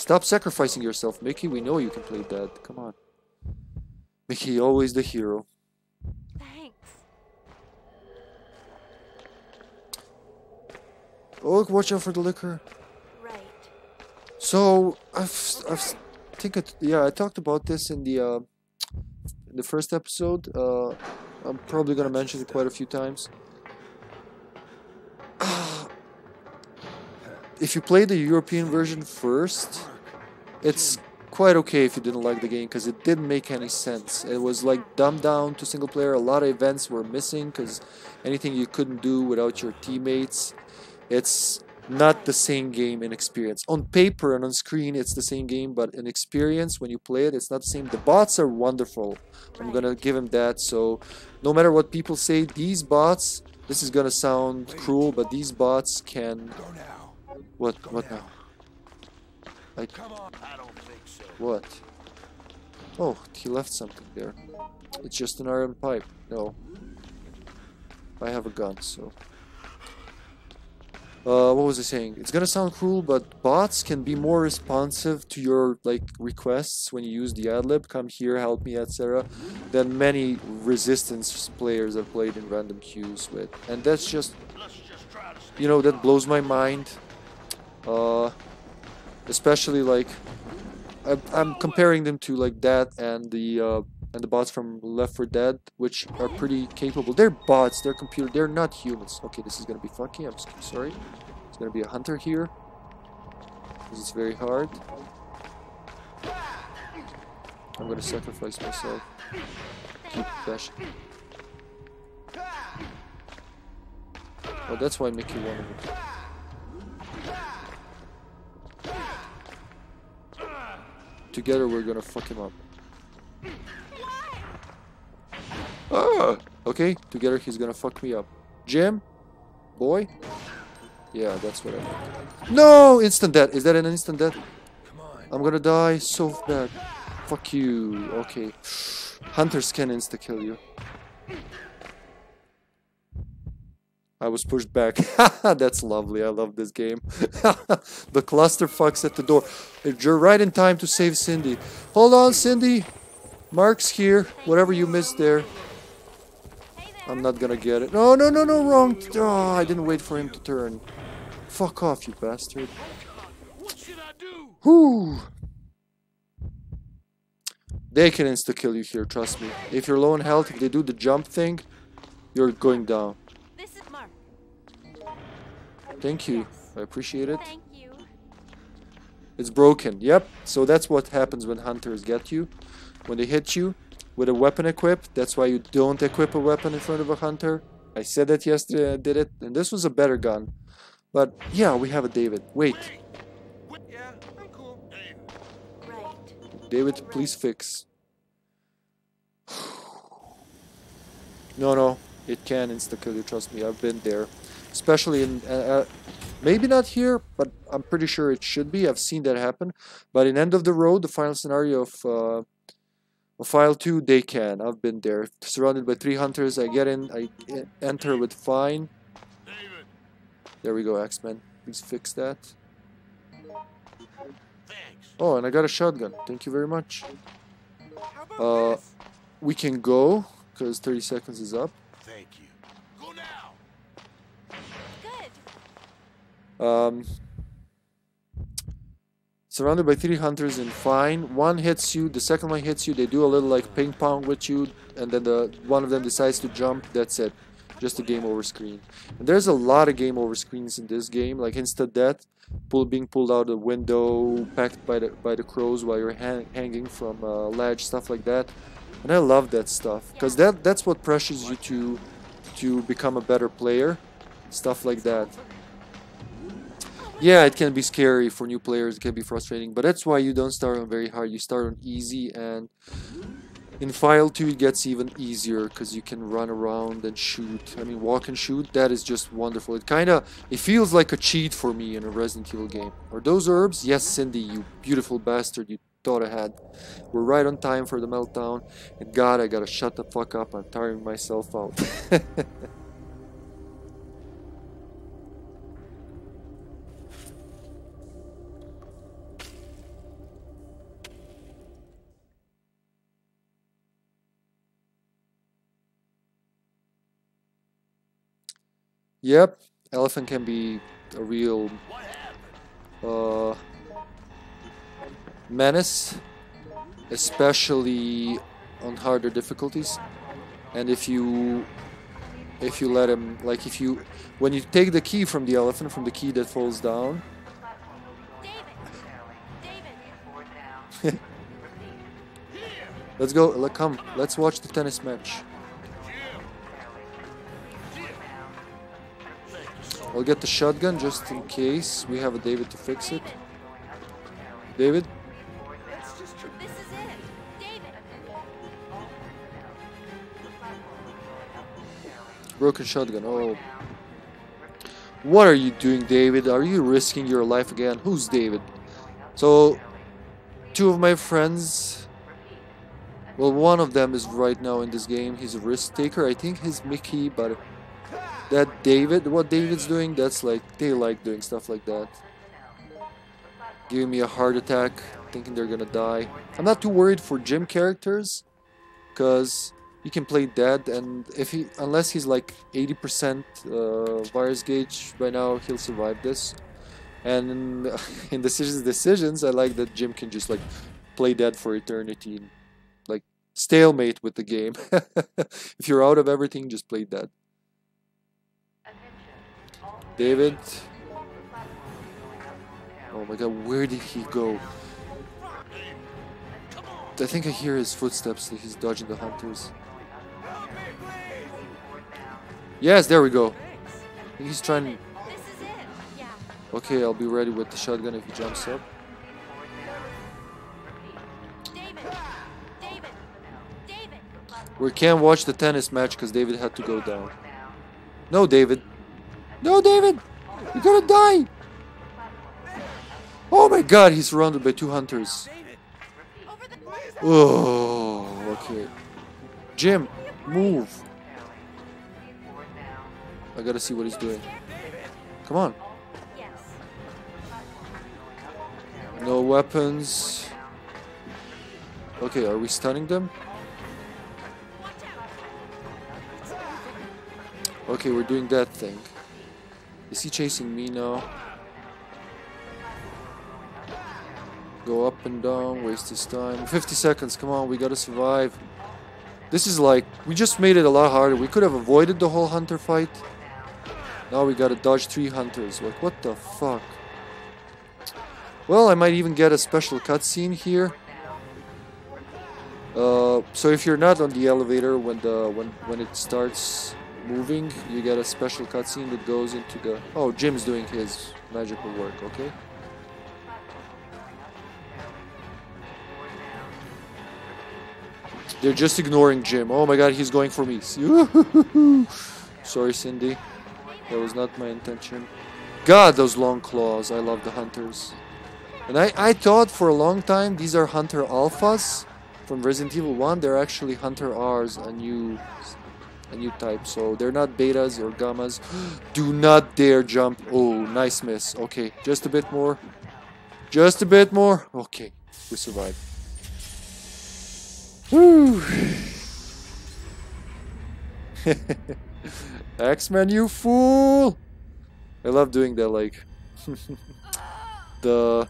Stop sacrificing yourself, Mickey. We know you can play dead. Come on. Mickey, always the hero. Thanks. Oh, watch out for the liquor. Right. So I've, I've think it, yeah I talked about this in the uh, in the first episode. Uh, I'm probably gonna mention it quite a few times. if you play the European version first, it's quite okay if you didn't like the game because it didn't make any sense. It was like dumbed down to single player. A lot of events were missing because anything you couldn't do without your teammates. It's not the same game in experience. On paper and on screen, it's the same game, but in experience, when you play it, it's not the same. The bots are wonderful. I'm gonna give him that. So, no matter what people say, these bots. This is gonna sound cruel, but these bots can. What? What now? Come on. I don't think so. What? Oh, he left something there. It's just an iron pipe. No. I have a gun, so. Uh, what was I saying? It's gonna sound cruel, but bots can be more responsive to your like requests when you use the adlib, come here, help me, etc., than many resistance players I've played in random queues with. And that's just, Let's just try to stay you know, that blows my mind. Uh, especially like, I, I'm comparing them to like that and the uh, and the bots from Left 4 Dead, which are pretty capable. They're bots, they're computer, they're not humans. Okay, this is gonna be funky. I'm sorry. It's gonna be a hunter here. This is very hard. I'm gonna sacrifice myself. Keep bashing. Oh, that's why Mickey wanted it. Together we're gonna fuck him up. Ah! Okay, together he's gonna fuck me up. Jim? Boy? Yeah, that's what I meant. No! Instant death! Is that an instant death? I'm gonna die so bad. Fuck you. Okay. Hunters can insta kill you. I was pushed back. That's lovely. I love this game. the cluster fucks at the door. You're right in time to save Cindy. Hold on, Cindy. Mark's here. Whatever you missed there. I'm not gonna get it. No, no, no, no, wrong. Oh, I didn't wait for him to turn. Fuck off, you bastard. What should I do? Whoo! They can insta kill you here, trust me. If you're low on health, if they do the jump thing, you're going down. This is Mark. Thank you. Yes. I appreciate it. Thank you. It's broken. Yep. So that's what happens when hunters get you. When they hit you with a weapon equipped, that's why you don't equip a weapon in front of a hunter. I said that yesterday, I did it, and this was a better gun. But yeah, we have a David. Wait, Yeah, I'm cool. Right. David, please fix. No, no, it can insta kill you. Trust me, I've been there, especially in uh, uh, maybe not here, but I'm pretty sure it should be. I've seen that happen. But in End of the Road, the final scenario of uh, of File Two, they can. I've been there, surrounded by three hunters. I get in, I enter with fine. David, There we go, X-Men. Please fix that. Oh, and I got a shotgun. Thank you very much. Uh. We can go because 30 seconds is up. Thank you. Go now. Good. Um, surrounded by three hunters in fine. One hits you, the second one hits you. They do a little like ping pong with you, and then the one of them decides to jump. That's it, just a game over screen. And there's a lot of game over screens in this game, like instant death, pull being pulled out the window, packed by the by the crows while you're hang, hanging from a ledge, stuff like that. And I love that stuff because that that's what pressures you to to become a better player stuff like that. Yeah, it can be scary for new players, it can be frustrating, but that's why you don't start on very hard, you start on easy and in File 2 it gets even easier because you can run around and shoot. I mean, walk and shoot, that is just wonderful. It kind of, it feels like a cheat for me in a Resident Evil game. Are those herbs? Yes, Cindy, you beautiful bastard, you thought I had. We're right on time for the meltdown. And God, I gotta shut the fuck up, I'm tiring myself out. Yep, elephant can be a real uh, menace, especially on harder difficulties. And if you if you let him like if you when you take the key from the elephant from the key that falls down David! David! let's go let come let's watch the tennis match I'll get the shotgun just in case we have a David to fix it David! Broken shotgun. Oh. What are you doing, David? Are you risking your life again? Who's David? So, two of my friends. Well, one of them is right now in this game. He's a risk taker. I think he's Mickey, but that David, what David's doing, that's like, they like doing stuff like that. Giving me a heart attack, thinking they're gonna die. I'm not too worried for Jim characters, because you can play dead and if he unless he's like 80% uh, virus gauge by now he'll survive this and in, in decisions decisions i like that jim can just like play dead for eternity like stalemate with the game if you're out of everything just play dead david oh my god where did he go I think I hear his footsteps. He's dodging the hunters. Yes, there we go. He's trying. Okay, I'll be ready with the shotgun if he jumps up. We can't watch the tennis match because David had to go down. No, David. No, David! You're gonna die! Oh my god, he's surrounded by two hunters. Oh, okay. Jim, move. I gotta see what he's doing. Come on. No weapons. Okay, are we stunning them? Okay, we're doing that thing. Is he chasing me now? Go up and down, waste his time. 50 seconds, come on, we gotta survive. This is like, we just made it a lot harder. We could have avoided the whole hunter fight. Now we gotta dodge three hunters. Like, what the fuck? Well, I might even get a special cutscene here. Uh, so if you're not on the elevator when the when when it starts moving, you get a special cutscene that goes into the. Oh, Jim's doing his magical work. Okay. They're just ignoring Jim. Oh my god, he's going for me. Sorry, Cindy. That was not my intention. God, those long claws. I love the hunters. And I, I thought for a long time these are Hunter Alphas from Resident Evil 1. They're actually Hunter Rs, a new, a new type. So they're not betas or gammas. Do not dare jump. Oh, nice miss. Okay, just a bit more. Just a bit more. Okay, we survived. X-Men, you fool! I love doing that, like the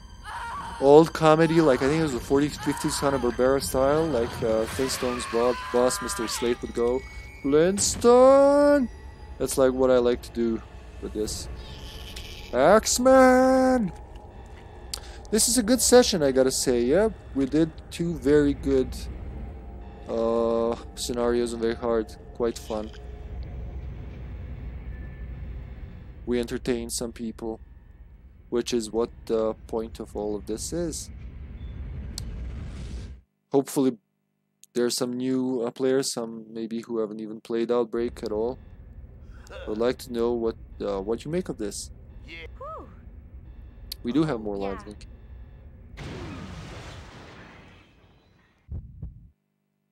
old comedy, like I think it was the 40s, 50s Hanna Barbera style, like uh, Flintstones Bob, boss Mr. Slate would go, Flintstone. That's like what I like to do with this. X-Men. This is a good session, I gotta say. Yeah, we did two very good uh, scenarios and very hard, quite fun. we entertain some people, which is what the point of all of this is. Hopefully, there's some new uh, players, some maybe who haven't even played Outbreak at all. I would like to know what uh, what you make of this. We do have more Yeah. lines, Nick.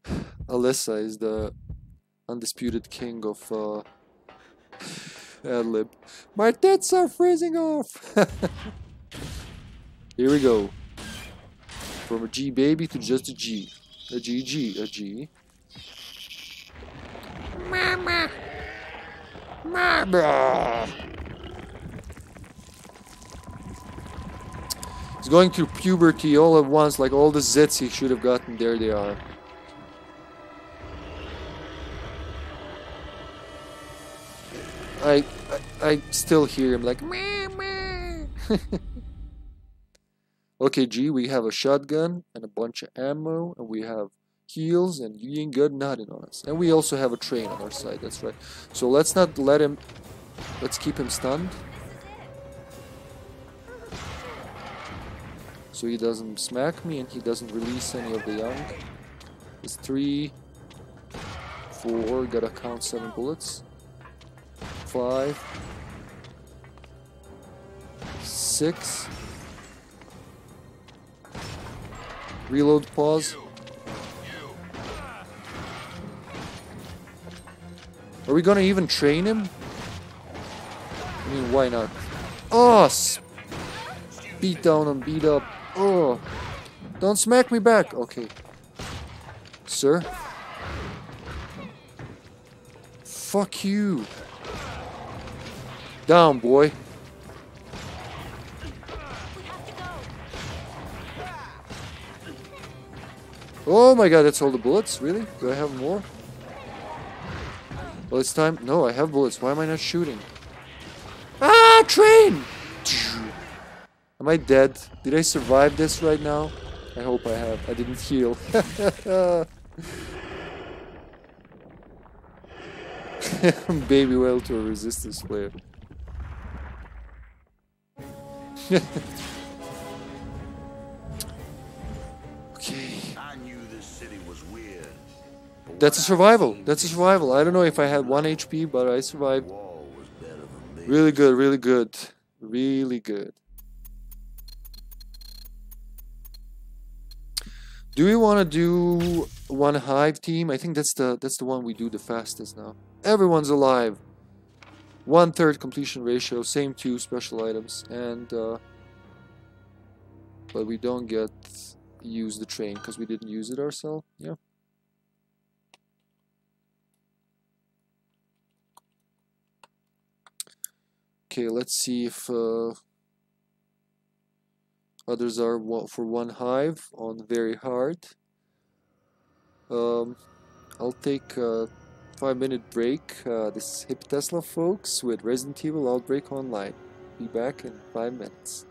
Alyssa is the undisputed king of uh, adlib. My tits are freezing off. Here we go. From a G baby to just a G. A GG, a G. Mama. Mama. He's going through puberty all at once, like all the zits he should have gotten. There they are. I, I, I still hear him like, Mama. okay, G, we have a shotgun and a bunch of ammo, and we have heals, and you ain't got nothing on us. And we also have a train on our side, that's right. So let's not let him, let's keep him stunned. So he doesn't smack me and he doesn't release any of the young. It's three, four, gotta count seven bullets. Five, six. Reload pause. Are we gonna even train him? I mean, why not? Oh, beat down and beat up. Oh, don't smack me back. Okay, sir. Fuck you. Down, boy. Oh my god, that's all the bullets? Really? Do I have more? Well, it's time. No, I have bullets. Why am I not shooting? Ah, train! Am I dead? Did I survive this right now? I hope I have. I didn't heal. Baby whale to a resistance player. That's a survival. That's a survival. I don't know if I had 1 HP, but I survived. Really good, really good. Really good. Do we want to do one hive team? I think that's the that's the one we do the fastest now. Everyone's alive. One third completion ratio, same two special items, and uh, but we don't get use the train because we didn't use it ourselves. Yeah. Okay, let's see if uh, others are for one hive on very hard. Um, I'll take a five minute break. Uh, this is HippyTesla, folks, with Resident Evil Outbreak Online. Be back in five minutes.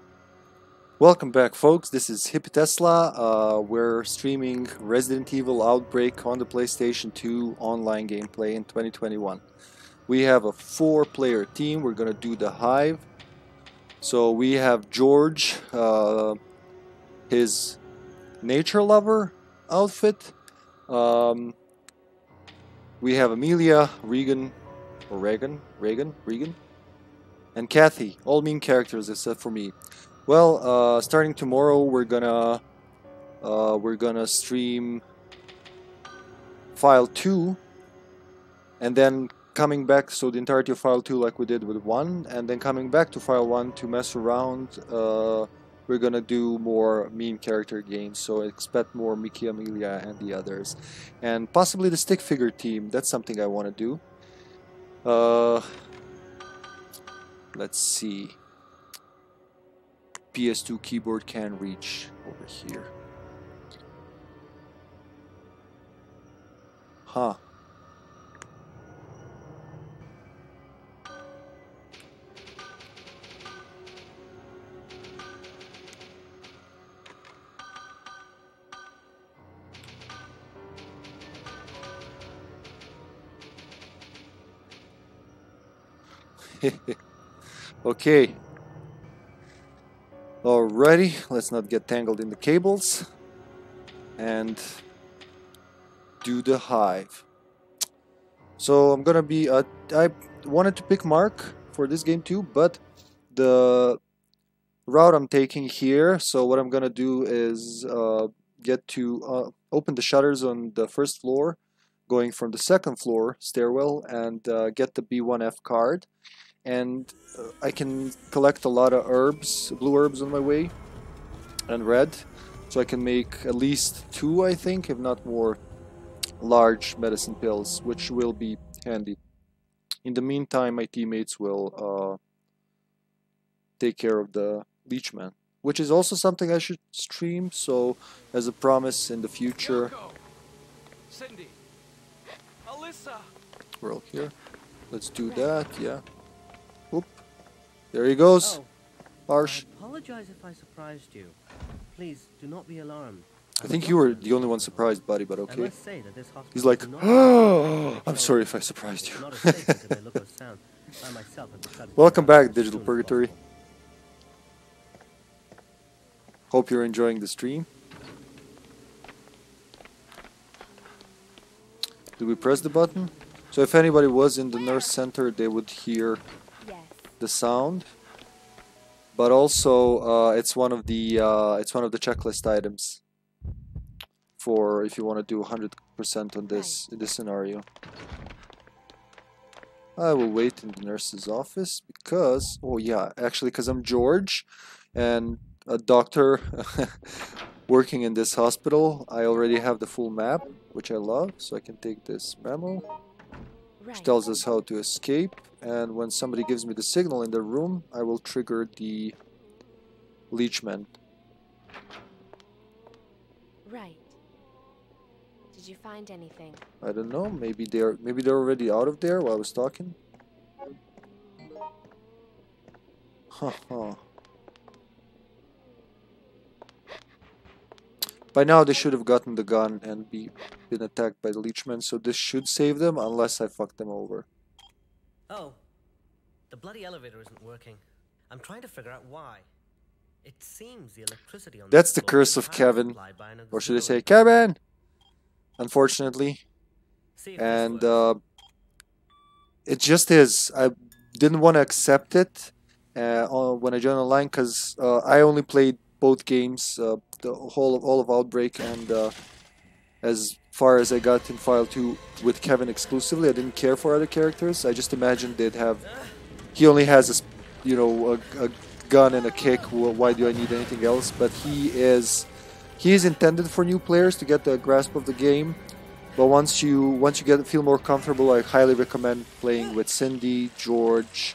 Welcome back, folks. This is HippyTesla. Uh, we're streaming Resident Evil Outbreak on the PlayStation 2 online gameplay in 2021. We have a four player team. We're gonna do the hive. So we have George, uh, his nature lover outfit. Um, we have Amelia, Regan, or Reagan, Reagan, Regan, and Kathy. All mean characters except for me. Well, uh, starting tomorrow, we're gonna uh, we're gonna stream file two, and then coming back so the entirety of file 2 like we did with 1 and then coming back to file 1 to mess around uh, we're gonna do more meme character games so expect more Mickey Amelia and the others. And possibly the stick figure team that's something I want to do. Uh, let's see. PS2 keyboard can reach over here. Huh okay. Alrighty, let's not get tangled in the cables. And do the hive. So I'm gonna be... Uh, I wanted to pick Mark for this game too, but the route I'm taking here, so what I'm gonna do is uh, get to uh, open the shutters on the first floor, going from the second floor stairwell, and uh, get the B1F card. And uh, I can collect a lot of herbs, blue herbs on my way, and red. So I can make at least two, I think, if not more, large medicine pills, which will be handy. In the meantime, my teammates will uh, take care of the Leechman, which is also something I should stream. So, as a promise in the future. Cindy. Alyssa. we're all here. Let's do that. Yeah. There he goes. Oh, Harsh. I apologize if I surprised you. Please do not be alarmed. I think you were the only one surprised, buddy, but okay. must say that this hospital He's like, oh, I'm sorry if I surprised you. not as safe as it may look or sound. I myself have decided to Welcome back, Digital Purgatory. Hope you're enjoying the stream. Do we press the button? So if anybody was in the nurse center, they would hear. The sound. But also, uh, it's one of the uh, it's one of the checklist items for if you want to do 100% on this in this scenario. I will wait in the nurse's office because oh yeah, actually because I'm George and a doctor working in this hospital. I already have the full map, which I love, so I can take this memo which tells us how to escape and when somebody gives me the signal in the room I will trigger the leechman Right. Did you find anything? I don't know maybe they're maybe they're already out of there while I was talking huh. by now they should have gotten the gun and be been attacked by the leechman so this should save them unless I fuck them over Oh, the bloody elevator isn't working. I'm trying to figure out why. It seems the electricity on That's the curse of Kevin. supplied by an or should I say. Kevin unfortunately See if this and uh, it just is. I didn't want to accept it uh, when I joined online because uh, I only played both games, uh, the whole of all of Outbreak, and uh, as far as I got in File Two with Kevin exclusively, I didn't care for other characters. I just imagined they'd have. He only has a, you know, a, a gun and a kick. Why do I need anything else? But he is. He is intended for new players to get the grasp of the game. But once you once you get feel more comfortable, I highly recommend playing with Cindy, George,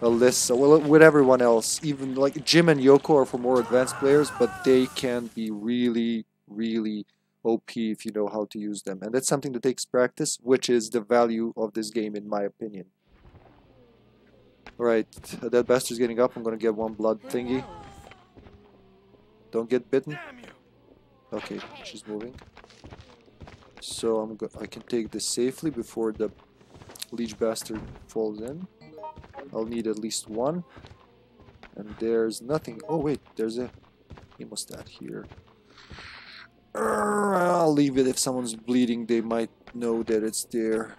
Alyssa, well, uh, with everyone else. Even like Jim and Yoko are for more advanced players, but they can be really, really OP if you know how to use them, and that's something that takes practice, which is the value of this game, in my opinion. All right, that bastard's getting up. I'm gonna get one blood thingy. Don't get bitten. Okay, she's moving. So I'm go I can take this safely before the leech bastard falls in. I'll need at least one. And there's nothing. Oh wait, there's a hemostat here. I'll leave it if someone's bleeding. They might know that it's there.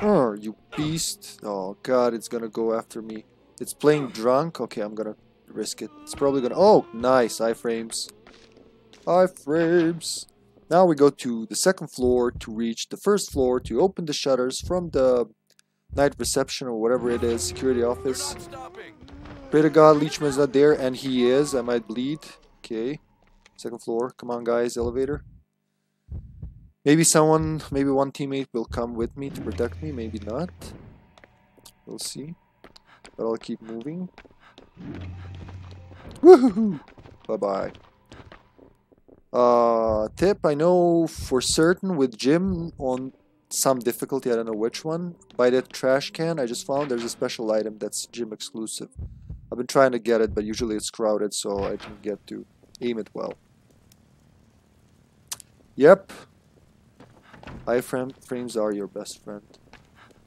Oh, you beast! Oh god, it's gonna go after me. It's playing drunk. Okay, I'm gonna risk it. It's probably gonna. Oh, nice iframes. Iframes. Now we go to the second floor to reach the first floor to open the shutters from the night reception or whatever it is, security office. Pray to God Leechman's not there, and he is. I might bleed. Okay. Second floor. Come on, guys. Elevator. Maybe someone, maybe one teammate will come with me to protect me. Maybe not. We'll see. But I'll keep moving. Woohoo! Bye bye. Uh, tip I know for certain with Jim on some difficulty, I don't know which one. By that trash can I just found, there's a special item that's Jim exclusive. I've been trying to get it, but usually it's crowded, so I can't get to aim it well. Yep. Iframe frames are your best friend.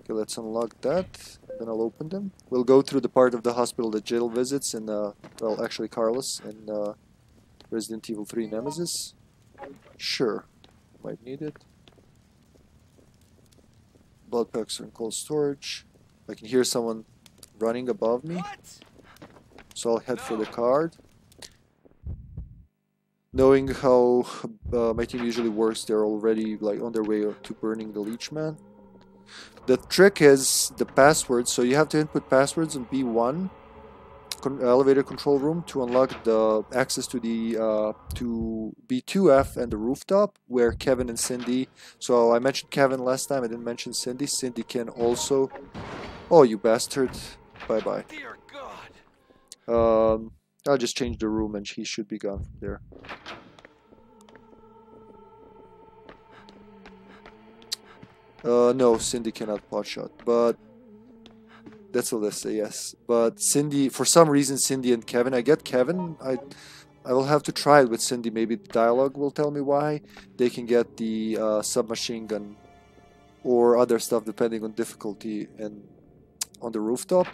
Okay, let's unlock that. Then I'll open them. We'll go through the part of the hospital that Jill visits in, uh, well, actually Carlos in uh, Resident Evil 3 Nemesis. Sure, might need it. Blood packs are in cold storage. I can hear someone running above me, What? So I'll head for the card. Knowing how uh, my team usually works, they're already like on their way to burning the leech man. The trick is the password, so you have to input passwords on B1 con- elevator control room to unlock the access to the uh, to B2F and the rooftop where Kevin and Cindy. So I mentioned Kevin last time. I didn't mention Cindy. Cindy can also. Oh, you bastard! Bye bye. Um, I'll just change the room and he should be gone from there. Uh, no, Cindy cannot pot shot, but that's Alyssa, yes. But Cindy, for some reason, Cindy and Kevin, I get Kevin, I, I will have to try it with Cindy. Maybe the dialogue will tell me why. They can get the uh, submachine gun or other stuff depending on difficulty and on the rooftop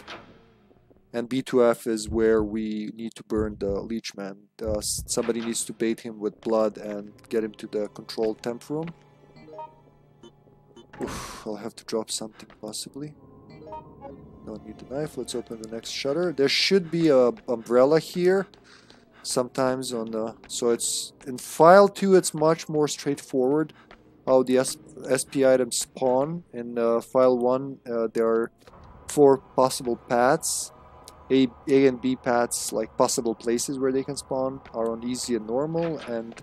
and B2F is where we need to burn the leech man. Uh, somebody needs to bait him with blood and get him to the controlled temp room. Oof, I'll have to drop something possibly. Don't need the knife. Let's open the next shutter. There should be a umbrella here. Sometimes on the so it's in file two. It's much more straightforward how the S, SP items spawn. In uh, file one, uh, there are four possible paths a, A and B paths, like possible places where they can spawn, are on easy and normal, and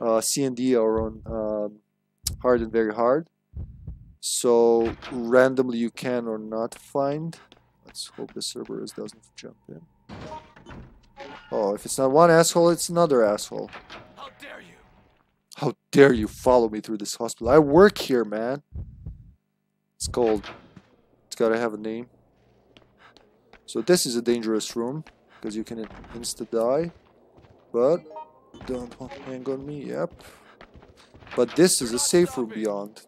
uh, C and D are on um, hard and very hard. So randomly you can or not find. Let's hope the Cerberus doesn't jump in. Oh, if it's not one asshole, it's another asshole. How dare you? How dare you follow me through this hospital? I work here, man. It's called. It's gotta have a name. So this is a dangerous room because you can insta die. But don't hang on me. Yep. But this is a safe room beyond.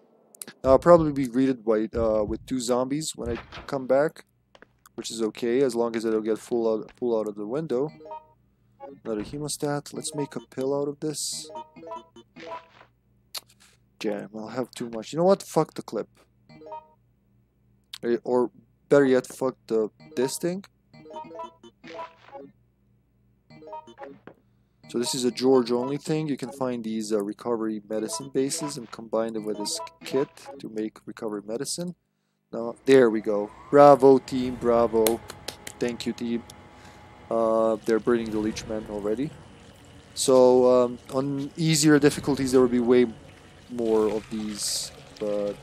Now I'll probably be greeted by uh, with two zombies when I come back, which is okay as long as I don't get full out full out of the window. Another hemostat. Let's make a pill out of this. Jam. I'll have too much. You know what? Fuck the clip. Or better yet, fuck the this thing. So this is a George only thing. You can find these uh, recovery medicine bases and combine them with this kit to make recovery medicine. Now there we go. Bravo team, bravo. Thank you team. Uh, they're burning the leech man already. So um, on easier difficulties there will be way more of these, but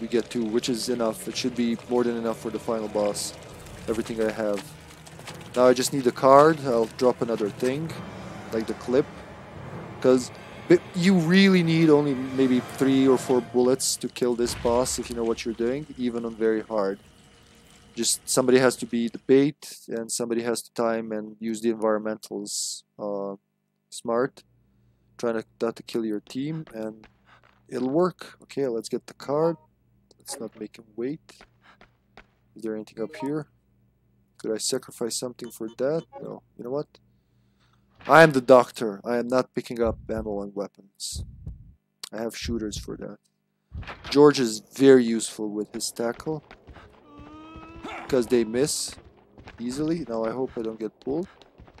we get two, which is enough. It should be more than enough for the final boss. Everything I have. Now I just need the card. I'll drop another thing, like the clip, because you really need only maybe three or four bullets to kill this boss if you know what you're doing, even on very hard. Just somebody has to be the bait, and somebody has to time and use the environmentals uh, smart, trying to not to kill your team, and it'll work. Okay, let's get the card. Let's not make him wait. Is there anything up here? Could I sacrifice something for that? No. You know what? I am the doctor. I am not picking up ammo and weapons. I have shooters for that. George is very useful with his tackle. Because they miss easily. Now I hope I don't get pulled.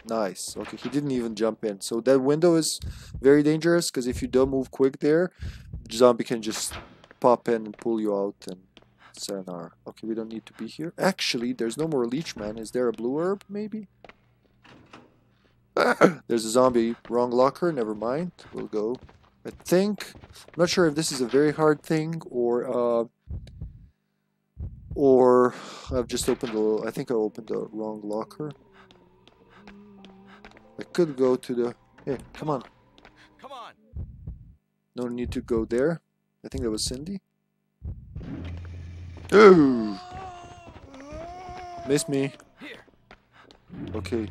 Nice. Okay, he didn't even jump in. So that window is very dangerous because if you don't move quick there, zombie can just pop in and pull you out and sayonara. Okay, we don't need to be here. Actually, there's no more leech man. Is there a blue herb maybe? there's a zombie. Wrong locker. Never mind. We'll go. I think. I'm not sure if this is a very hard thing or uh, or I've just opened the. I think I opened the wrong locker. I could go to the. Hey, come on. Come on. No need to go there. I think that was Cindy. Ooh! Miss me. Okay.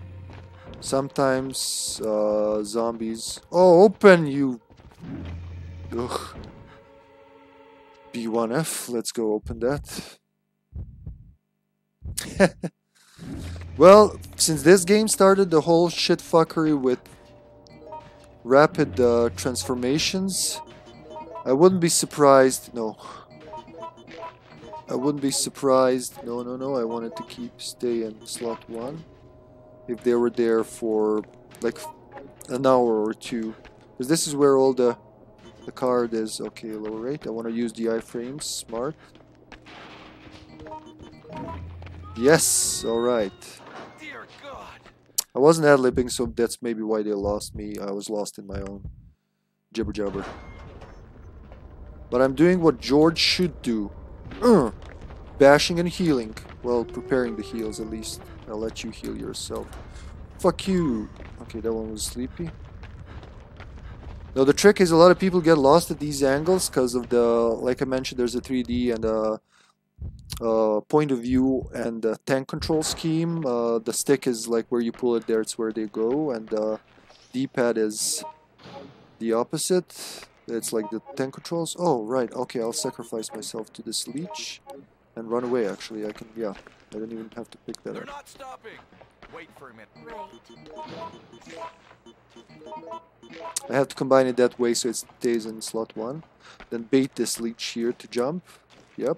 Sometimes uh, zombies. Oh, open you. Ugh. B1F. Let's go open that. Well, since this game started the whole shit fuckery with rapid uh, transformations, I wouldn't be surprised. No. I wouldn't be surprised. No, no, no. I wanted to keep stay in slot one. If they were there for like an hour or two. Because this is where all the the card is. Okay, lower rate. I want to use the iframes. Smart. Yes, alright. I wasn't ad-libbing, so that's maybe why they lost me. I was lost in my own jibber jabber. But I'm doing what George should do. Uh, bashing and healing. Well, preparing the heals at least. I'll let you heal yourself. Fuck you. Okay, that one was sleepy. Now the trick is a lot of people get lost at these angles because of the, like I mentioned, there's a 3D and a uh, point of view and uh, tank control scheme. Uh, the stick is like where you pull it there, it's where they go, and the D-pad is the opposite. It's like the tank controls. Oh, right, okay, I'll sacrifice myself to this leech and run away, actually. I can, yeah, I don't even have to pick that They're up. not stopping. Wait for a minute. I have to combine it that way so it stays in slot 1. Then bait this leech here to jump. Yep.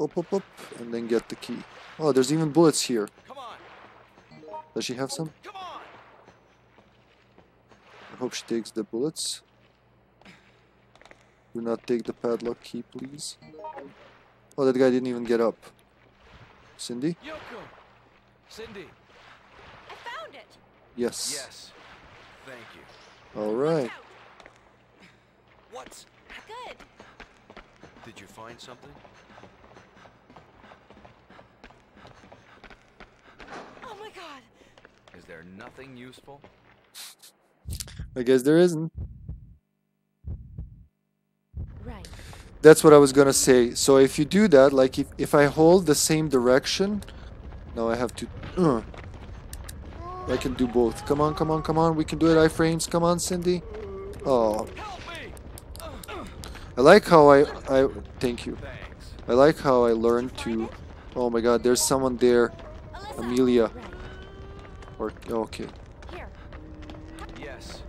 Up, up, up, and then get the key. Oh, there's even bullets here. Come on. Does she have some? Come on. I hope she takes the bullets. Do not take the padlock key, please. Oh, that guy didn't even get up. Cindy? Yoko. Cindy. I found it. Yes. Yes. Thank you. Alright. What's... Good. Did you find something? Oh my god. Is there nothing useful? I guess there isn't. Right. That's what I was gonna say. So if you do that, like if, if I hold the same direction, now I have to. Uh, I can do both. Come on, come on, come on. We can do it. Iframes. Come on, Cindy. Oh! I like how I I. Thank you. I like how I learned to. Oh my God, there's someone there. Amelia. Or okay. Here. Yes.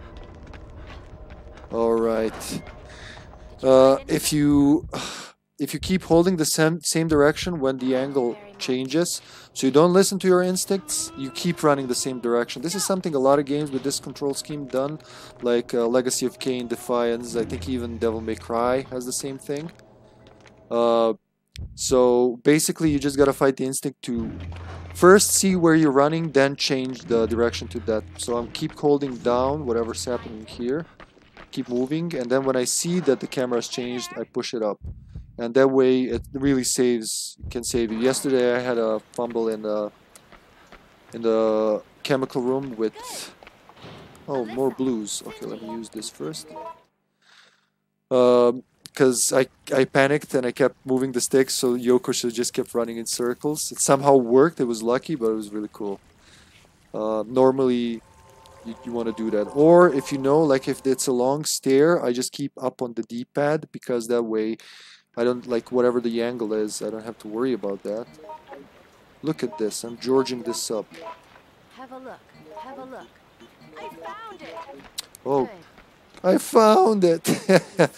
All right. Uh, if you if you keep holding the same same direction when the angle changes, so you don't listen to your instincts, you keep running the same direction. This is something a lot of games with this control scheme done, like uh, Legacy of Kain, Defiance. I think even Devil May Cry has the same thing. Uh, so basically, you just gotta fight the instinct to first see where you're running, then change the direction to that. So I'm keep holding down whatever's happening here keep moving and then when I see that the camera's changed I push it up. And that way it really saves can save you. Yesterday I had a fumble in the in the chemical room with oh more blues. Okay let me use this first. Um because I, I panicked and I kept moving the sticks so Yoko should just kept running in circles. It somehow worked. It was lucky but it was really cool. Uh, normally you, you want to do that or if you know like if it's a long stair i just keep up on the d-pad because that way i don't like whatever the angle is i don't have to worry about that look at this i'm georging this up Have a look. Have a look. I found it. oh Good. i found it so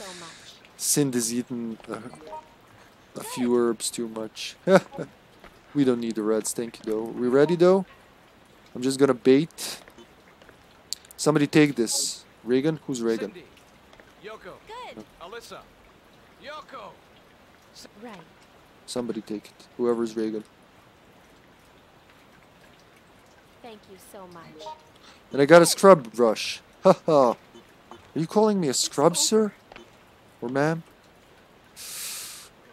cindy's eaten uh, a few herbs too much we don't need the reds thank you though we ready though i'm just gonna bait somebody take this reagan who's reagan Cindy. Yoko. Good. Alyssa. Yoko. Right. somebody take it whoever's reagan Thank you so much. And I got a scrub brush. Ha ha. Are you calling me a scrub, oh. sir? Or ma'am?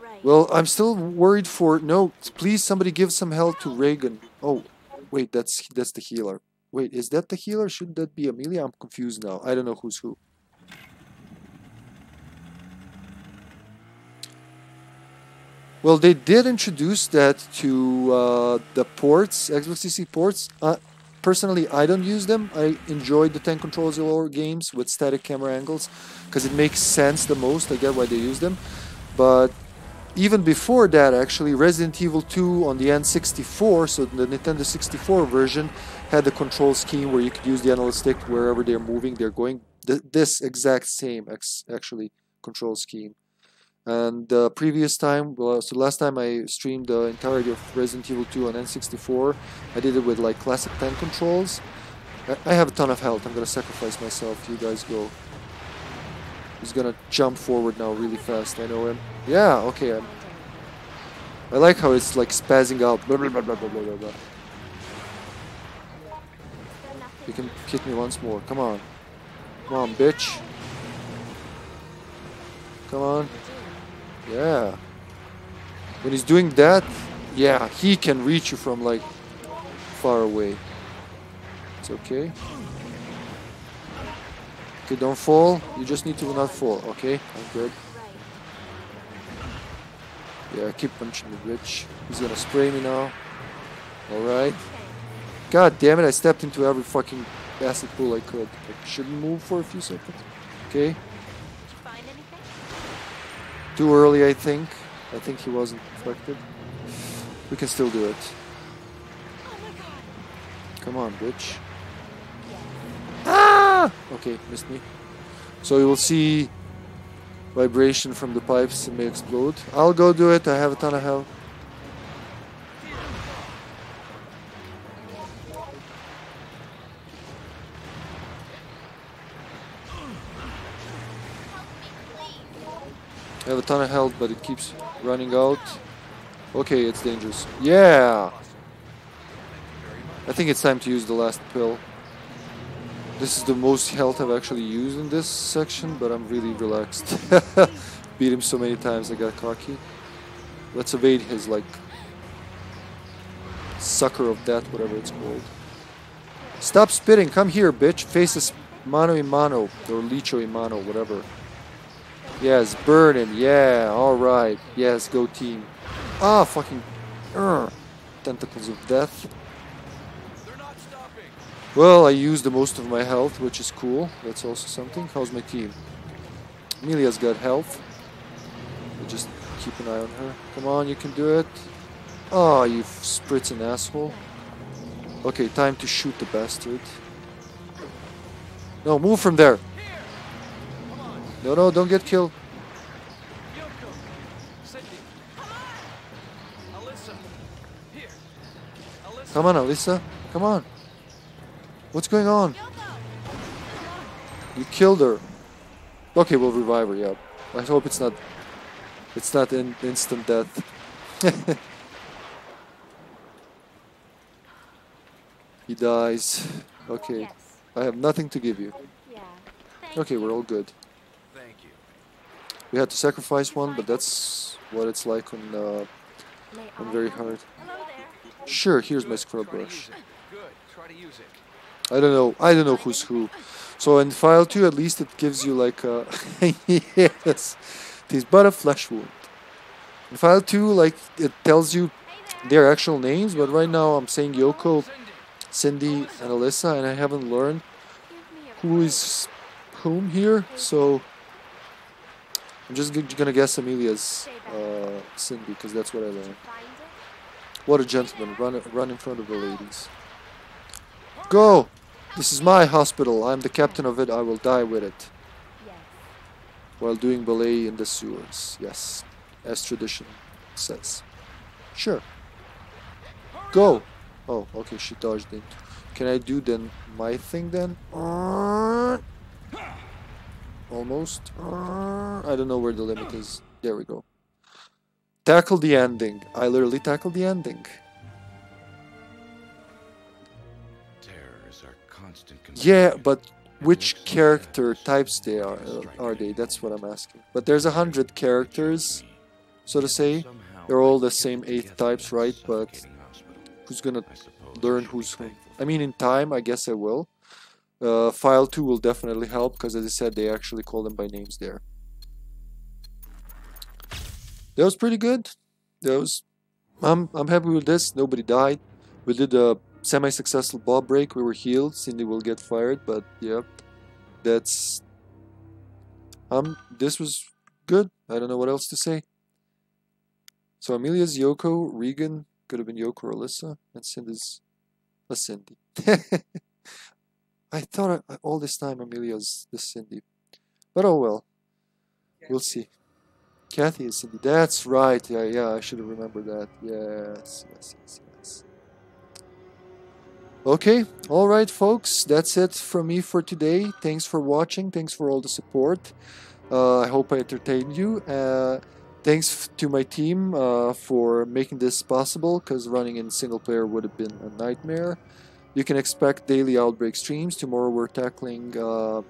Right. Well, I'm still worried for... No, please somebody give some help to Reagan. Oh, wait, that's that's the healer. Wait, is that the healer? Shouldn't that be Amelia? I'm confused now. I don't know who's who. Well, they did introduce that to uh, the ports, Xbox CC ports. Uh, personally, I don't use them. I enjoy the 10 controls lower games with static camera angles because it makes sense the most. I get why they use them. But even before that, actually, Resident Evil 2 on the N64, so the Nintendo 64 version, had the control scheme where you could use the analog stick wherever they're moving, they're going. Th- this exact same, ex- actually, control scheme. And the previous time, well, so last time I streamed the entirety of Resident Evil 2 on N64, I did it with like classic 10 controls. I- I have a ton of health. I'm gonna sacrifice myself. You guys go. He's gonna jump forward now really fast. I know him. Yeah, okay. I'm, I like how it's like spazzing out. Blah, blah, blah, You can kick me once more. Come on. Come on, bitch. Come on. Yeah. When he's doing that, yeah, he can reach you from like far away. It's okay. Okay, don't fall. You just need to not fall, okay? I'm good. Yeah, keep punching the bitch. He's gonna spray me now. Alright. God damn it, I stepped into every fucking acid pool I could. I shouldn't move for a few seconds. Okay. Too early, I think. I think he wasn't infected. We can still do it. Come on, bitch. Ah! Okay, missed me. So you will see vibration from the pipes and may explode. I'll go do it. I have a ton of health. Ton of health, but it keeps running out. Okay, it's dangerous. Yeah! I think it's time to use the last pill. This is the most health I've actually used in this section, but I'm really relaxed. Beat him so many times I got cocky. Let's evade his, like, sucker of death, whatever it's called. Stop spitting, come here, bitch. Face us mano a mano, or licho a mano, whatever. Yes, burn burning, yeah, alright. Yes, go team. Ah, fucking. Urgh. Tentacles of death. Well, I used the most of my health, which is cool. That's also something. How's my team? Amelia's got health. We'll just keep an eye on her. Come on, you can do it. Oh, you spritzing asshole. Okay, time to shoot the bastard. No, move from there. No, no, don't get killed. Yoko. Alyssa. Here. Alyssa. Come on, Alyssa. Come on. What's going on? You killed her. Okay, we'll revive her. Yeah. I hope it's not. It's not in instant death. he dies. Okay. Oh, I have nothing to give you. Okay, we're all good. We had to sacrifice one, but that's what it's like on. Uh, on very hard. Sure, here's my scrub brush. Good. Try to use it. I don't know. I don't know who's who. So in file two, at least it gives you like a yes, it is but a flesh wound. In file two, like it tells you their actual names, but right now I'm saying Yoko, Cindy. And Alyssa, and I haven't learned Give me a who is whom here. So I'm just gonna guess Amelia's uh, Cindy because that's what I learned. What a gentleman! Run, run in front of the ladies. Go! This is my hospital. I'm the captain of it. I will die with it. While doing ballet in the sewers. Yes, as tradition says. Sure. Go. Oh, okay. She dodged it. Can I do then my thing then? Almost. Uh, I don't know where the limit is. There we go. Tackle the ending. I literally tackled the ending. Terror is our constant Yeah, but which character types they are uh, are they? That's what I'm asking. But there's a hundred characters, so to say. They're all the same eight types, right? But who's gonna I suppose I learn who's who? I mean, in time, I guess I will. Uh, file two will definitely help because, as I said, they actually call them by names there. That was pretty good. That was. I'm I'm happy with this. Nobody died. We did a semi-successful Bawbreak. We were healed. Cindy will get fired, but yeah, that's. Um, this was good. I don't know what else to say. So Amelia's Yoko, Regan could have been Yoko or Alyssa, and Cindy's a Cindy. I thought I, all this time Amelia's the Cindy, but oh well. We'll see. Kathy is Cindy. That's right. Yeah, yeah. I should have remembered that. Yes, yes, yes, yes. Okay, all right, folks. That's it from me for today. Thanks for watching. Thanks for all the support. Uh, I hope I entertained you. Uh, thanks to my team uh, for making this possible, because running in single player would have been a nightmare. You can expect daily Outbreak streams. Tomorrow we're tackling uh,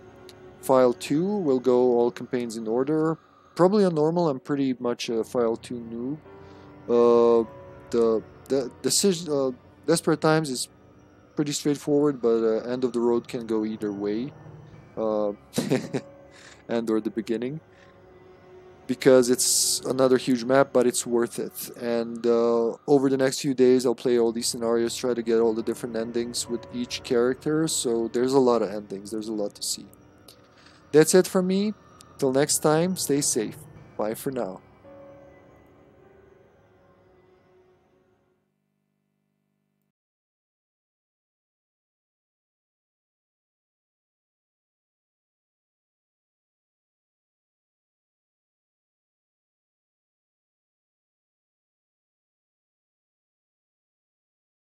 File 2. We'll go all campaigns in order. Probably on normal, I'm pretty much a File 2 noob. Uh, the the decision, uh, Desperate Times is pretty straightforward, but uh, End of the Road can go either way. Uh, and or the beginning because it's another huge map, but it's worth it. And uh, over the next few days, I'll play all these scenarios, try to get all the different endings with each character. So there's a lot of endings, there's a lot to see. That's it from me. Till next time, stay safe. Bye for now.